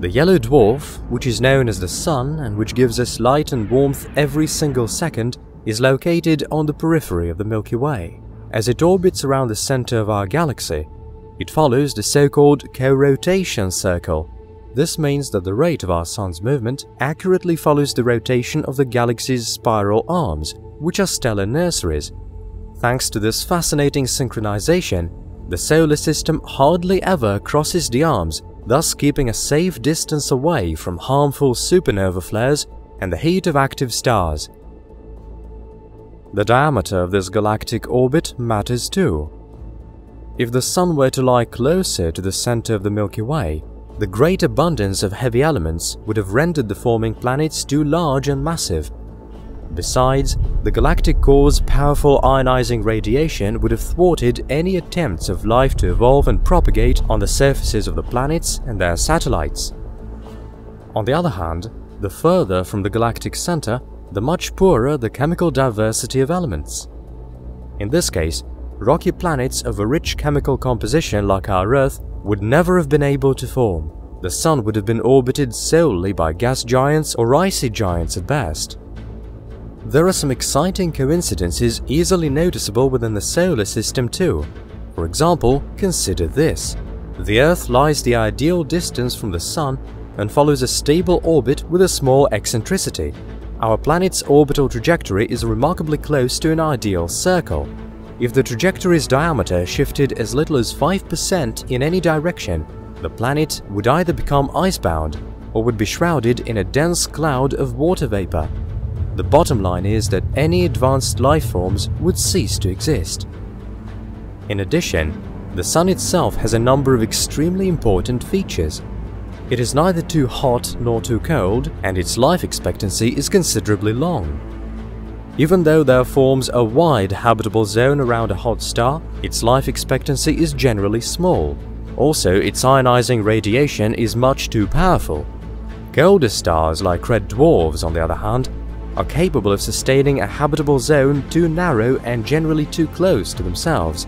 The yellow dwarf, which is known as the Sun and which gives us light and warmth every single second, is located on the periphery of the Milky Way. As it orbits around the center of our galaxy, it follows the so-called co-rotation circle. This means that the rate of our Sun's movement accurately follows the rotation of the galaxy's spiral arms, which are stellar nurseries. Thanks to this fascinating synchronization, the solar system hardly ever crosses the arms thus keeping a safe distance away from harmful supernova flares and the heat of active stars. The diameter of this galactic orbit matters too. If the Sun were to lie closer to the center of the Milky Way, the great abundance of heavy elements would have rendered the forming planets too large and massive, Besides, the galactic core's powerful ionizing radiation would have thwarted any attempts of life to evolve and propagate on the surfaces of the planets and their satellites. On the other hand, the further from the galactic center, the much poorer the chemical diversity of elements. In this case, rocky planets of a rich chemical composition like our Earth would never have been able to form. The Sun would have been orbited solely by gas giants or icy giants at best. There are some exciting coincidences easily noticeable within the solar system too. For example, consider this. The Earth lies the ideal distance from the Sun and follows a stable orbit with a small eccentricity. Our planet's orbital trajectory is remarkably close to an ideal circle. If the trajectory's diameter shifted as little as 5% in any direction, the planet would either become icebound or would be shrouded in a dense cloud of water vapor. The bottom line is that any advanced life forms would cease to exist. In addition, the Sun itself has a number of extremely important features. It is neither too hot nor too cold, and its life expectancy is considerably long. Even though there forms a wide habitable zone around a hot star, its life expectancy is generally small. Also, its ionizing radiation is much too powerful. Colder stars like red dwarfs, on the other hand, are capable of sustaining a habitable zone too narrow and generally too close to themselves.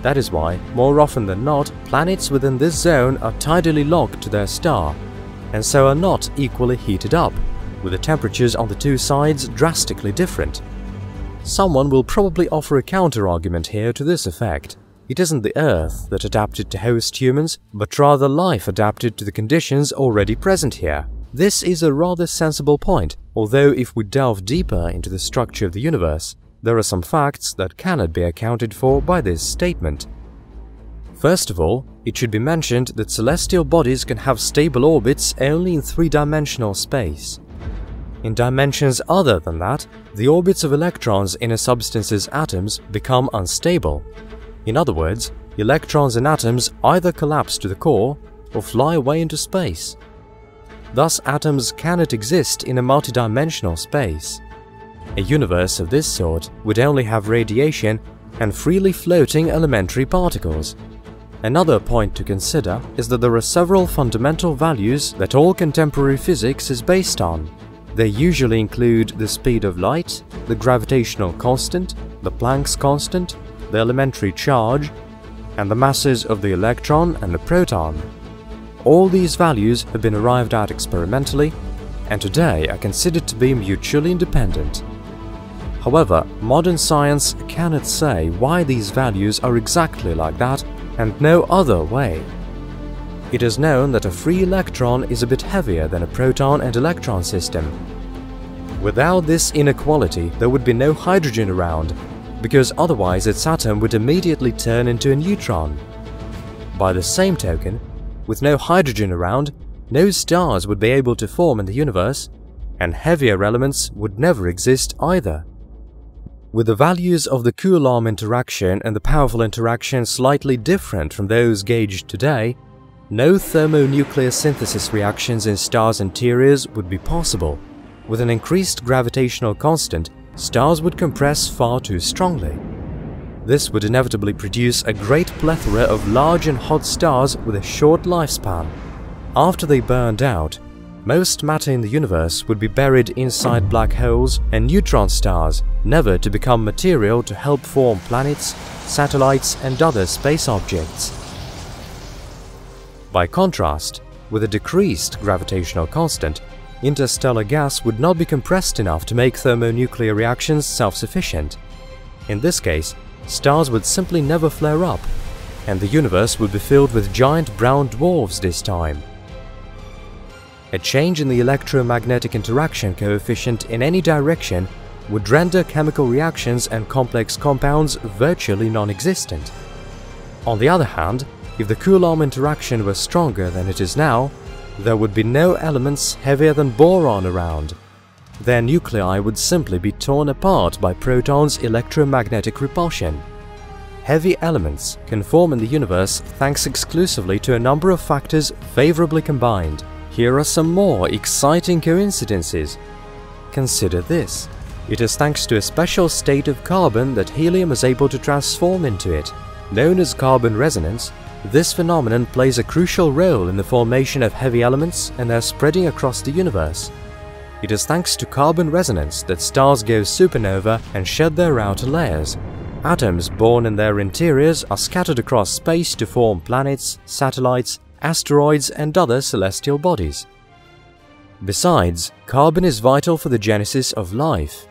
That is why, more often than not, planets within this zone are tidally locked to their star, and so are not equally heated up, with the temperatures on the two sides drastically different. Someone will probably offer a counter-argument here to this effect. It isn't the Earth that adapted to host humans, but rather life adapted to the conditions already present here. This is a rather sensible point, although if we delve deeper into the structure of the universe, there are some facts that cannot be accounted for by this statement. First of all, it should be mentioned that celestial bodies can have stable orbits only in three-dimensional space. In dimensions other than that, the orbits of electrons in a substance's atoms become unstable, in other words, electrons and atoms either collapse to the core or fly away into space. Thus, atoms cannot exist in a multidimensional space. A universe of this sort would only have radiation and freely floating elementary particles. Another point to consider is that there are several fundamental values that all contemporary physics is based on. They usually include the speed of light, the gravitational constant, the Planck's constant, the elementary charge, and the masses of the electron and the proton. All these values have been arrived at experimentally and today are considered to be mutually independent. However, modern science cannot say why these values are exactly like that and no other way. It is known that a free electron is a bit heavier than a proton and electron system. Without this inequality, there would be no hydrogen around because otherwise its atom would immediately turn into a neutron. By the same token, with no hydrogen around, no stars would be able to form in the universe, and heavier elements would never exist either. With the values of the Coulomb interaction and the powerful interaction slightly different from those gauged today, no thermonuclear synthesis reactions in stars' interiors would be possible. With an increased gravitational constant, stars would compress far too strongly. This would inevitably produce a great plethora of large and hot stars with a short lifespan. After they burned out, most matter in the universe would be buried inside black holes and neutron stars, never to become material to help form planets, satellites and other space objects. By contrast, with a decreased gravitational constant, interstellar gas would not be compressed enough to make thermonuclear reactions self-sufficient. In this case, stars would simply never flare up, and the universe would be filled with giant brown dwarfs this time. A change in the electromagnetic interaction coefficient in any direction would render chemical reactions and complex compounds virtually non-existent. On the other hand, if the Coulomb interaction were stronger than it is now, there would be no elements heavier than boron around. Their nuclei would simply be torn apart by protons' electromagnetic repulsion. Heavy elements can form in the universe thanks exclusively to a number of factors favorably combined. Here are some more exciting coincidences. Consider this. It is thanks to a special state of carbon that helium is able to transform into it. Known as carbon resonance, this phenomenon plays a crucial role in the formation of heavy elements and their spreading across the universe. It is thanks to carbon resonance that stars go supernova and shed their outer layers. Atoms born in their interiors are scattered across space to form planets, satellites, asteroids and other celestial bodies. Besides, carbon is vital for the genesis of life.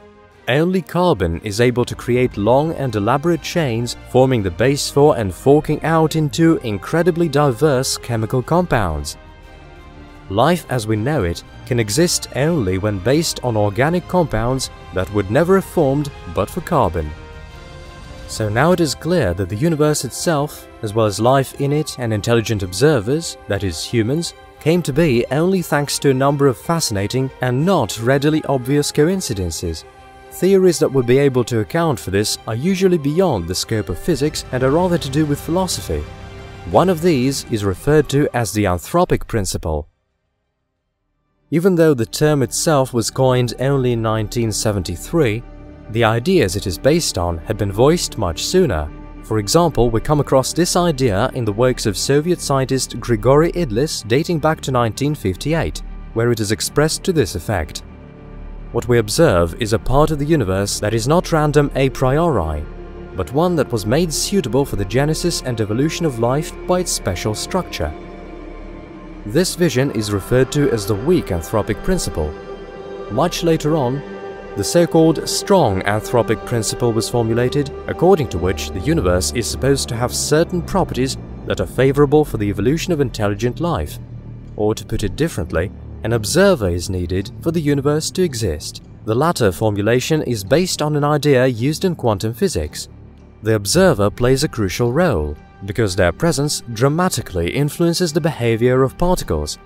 Only carbon is able to create long and elaborate chains forming the base for and forking out into incredibly diverse chemical compounds. Life as we know it can exist only when based on organic compounds that would never have formed but for carbon. So now it is clear that the universe itself, as well as life in it and intelligent observers, that is humans, came to be only thanks to a number of fascinating and not readily obvious coincidences. Theories that would be able to account for this are usually beyond the scope of physics and are rather to do with philosophy. One of these is referred to as the anthropic principle. Even though the term itself was coined only in 1973, the ideas it is based on had been voiced much sooner. For example, we come across this idea in the works of Soviet scientist Grigory Idlis dating back to 1958, where it is expressed to this effect. What we observe is a part of the universe that is not random a priori, but one that was made suitable for the genesis and evolution of life by its special structure. This vision is referred to as the weak anthropic principle. Much later on, the so-called strong anthropic principle was formulated, according to which the universe is supposed to have certain properties that are favorable for the evolution of intelligent life. Or to put it differently, an observer is needed for the universe to exist. The latter formulation is based on an idea used in quantum physics. The observer plays a crucial role, because their presence dramatically influences the behavior of particles.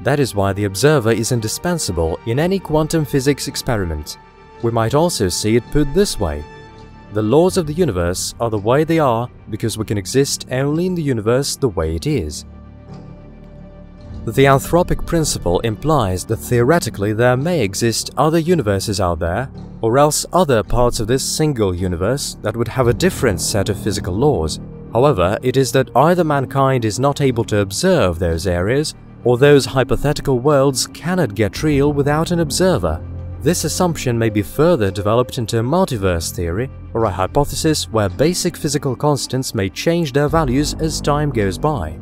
That is why the observer is indispensable in any quantum physics experiment. We might also see it put this way. The laws of the universe are the way they are because we can exist only in the universe the way it is. The anthropic principle implies that theoretically there may exist other universes out there, or else other parts of this single universe that would have a different set of physical laws. However, it is that either mankind is not able to observe those areas, or those hypothetical worlds cannot get real without an observer. This assumption may be further developed into a multiverse theory, or a hypothesis where basic physical constants may change their values as time goes by.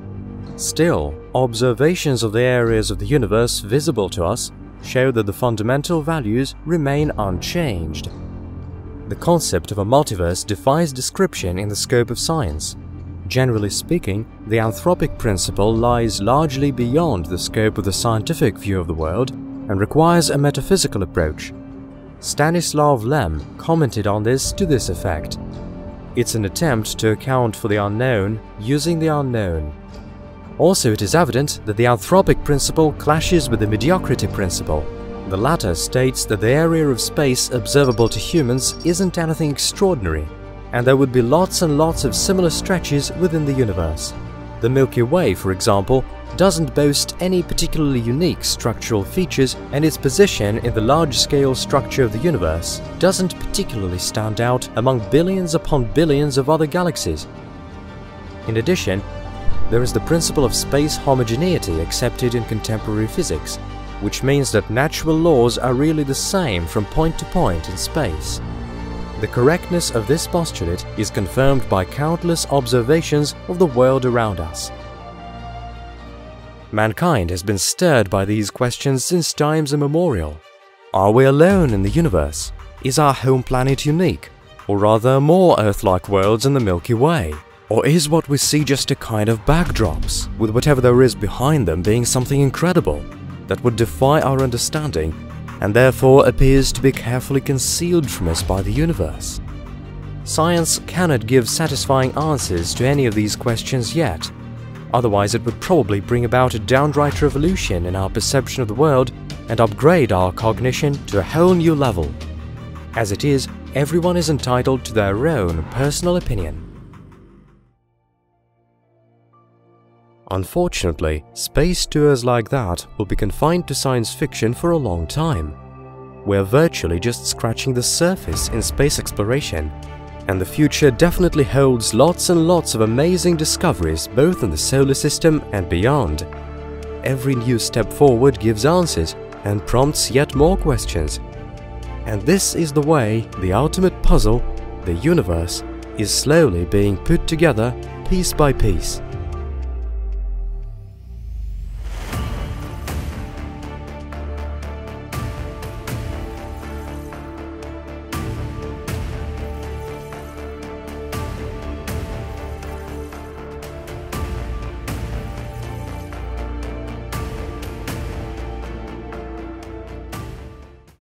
Still, observations of the areas of the universe visible to us show that the fundamental values remain unchanged. The concept of a multiverse defies description in the scope of science. Generally speaking, the anthropic principle lies largely beyond the scope of the scientific view of the world and requires a metaphysical approach. Stanislav Lem commented on this to this effect. It's an attempt to account for the unknown using the unknown. Also, it is evident that the anthropic principle clashes with the mediocrity principle. The latter states that the area of space observable to humans isn't anything extraordinary, and there would be lots and lots of similar stretches within the universe. The Milky Way, for example, doesn't boast any particularly unique structural features and its position in the large-scale structure of the universe doesn't particularly stand out among billions upon billions of other galaxies. In addition, there is the principle of space homogeneity accepted in contemporary physics, which means that natural laws are really the same from point to point in space. The correctness of this postulate is confirmed by countless observations of the world around us. Mankind has been stirred by these questions since times immemorial. Are we alone in the universe? Is our home planet unique? Or rather more Earth-like worlds in the Milky Way? Or is what we see just a kind of backdrops, with whatever there is behind them being something incredible that would defy our understanding and therefore appears to be carefully concealed from us by the universe? Science cannot give satisfying answers to any of these questions yet, otherwise it would probably bring about a downright revolution in our perception of the world and upgrade our cognition to a whole new level. As it is, everyone is entitled to their own personal opinion. Unfortunately, space tours like that will be confined to science fiction for a long time. We're virtually just scratching the surface in space exploration, and the future definitely holds lots and lots of amazing discoveries both in the solar system and beyond. Every new step forward gives answers and prompts yet more questions. And this is the way the ultimate puzzle, the universe, is slowly being put together piece by piece.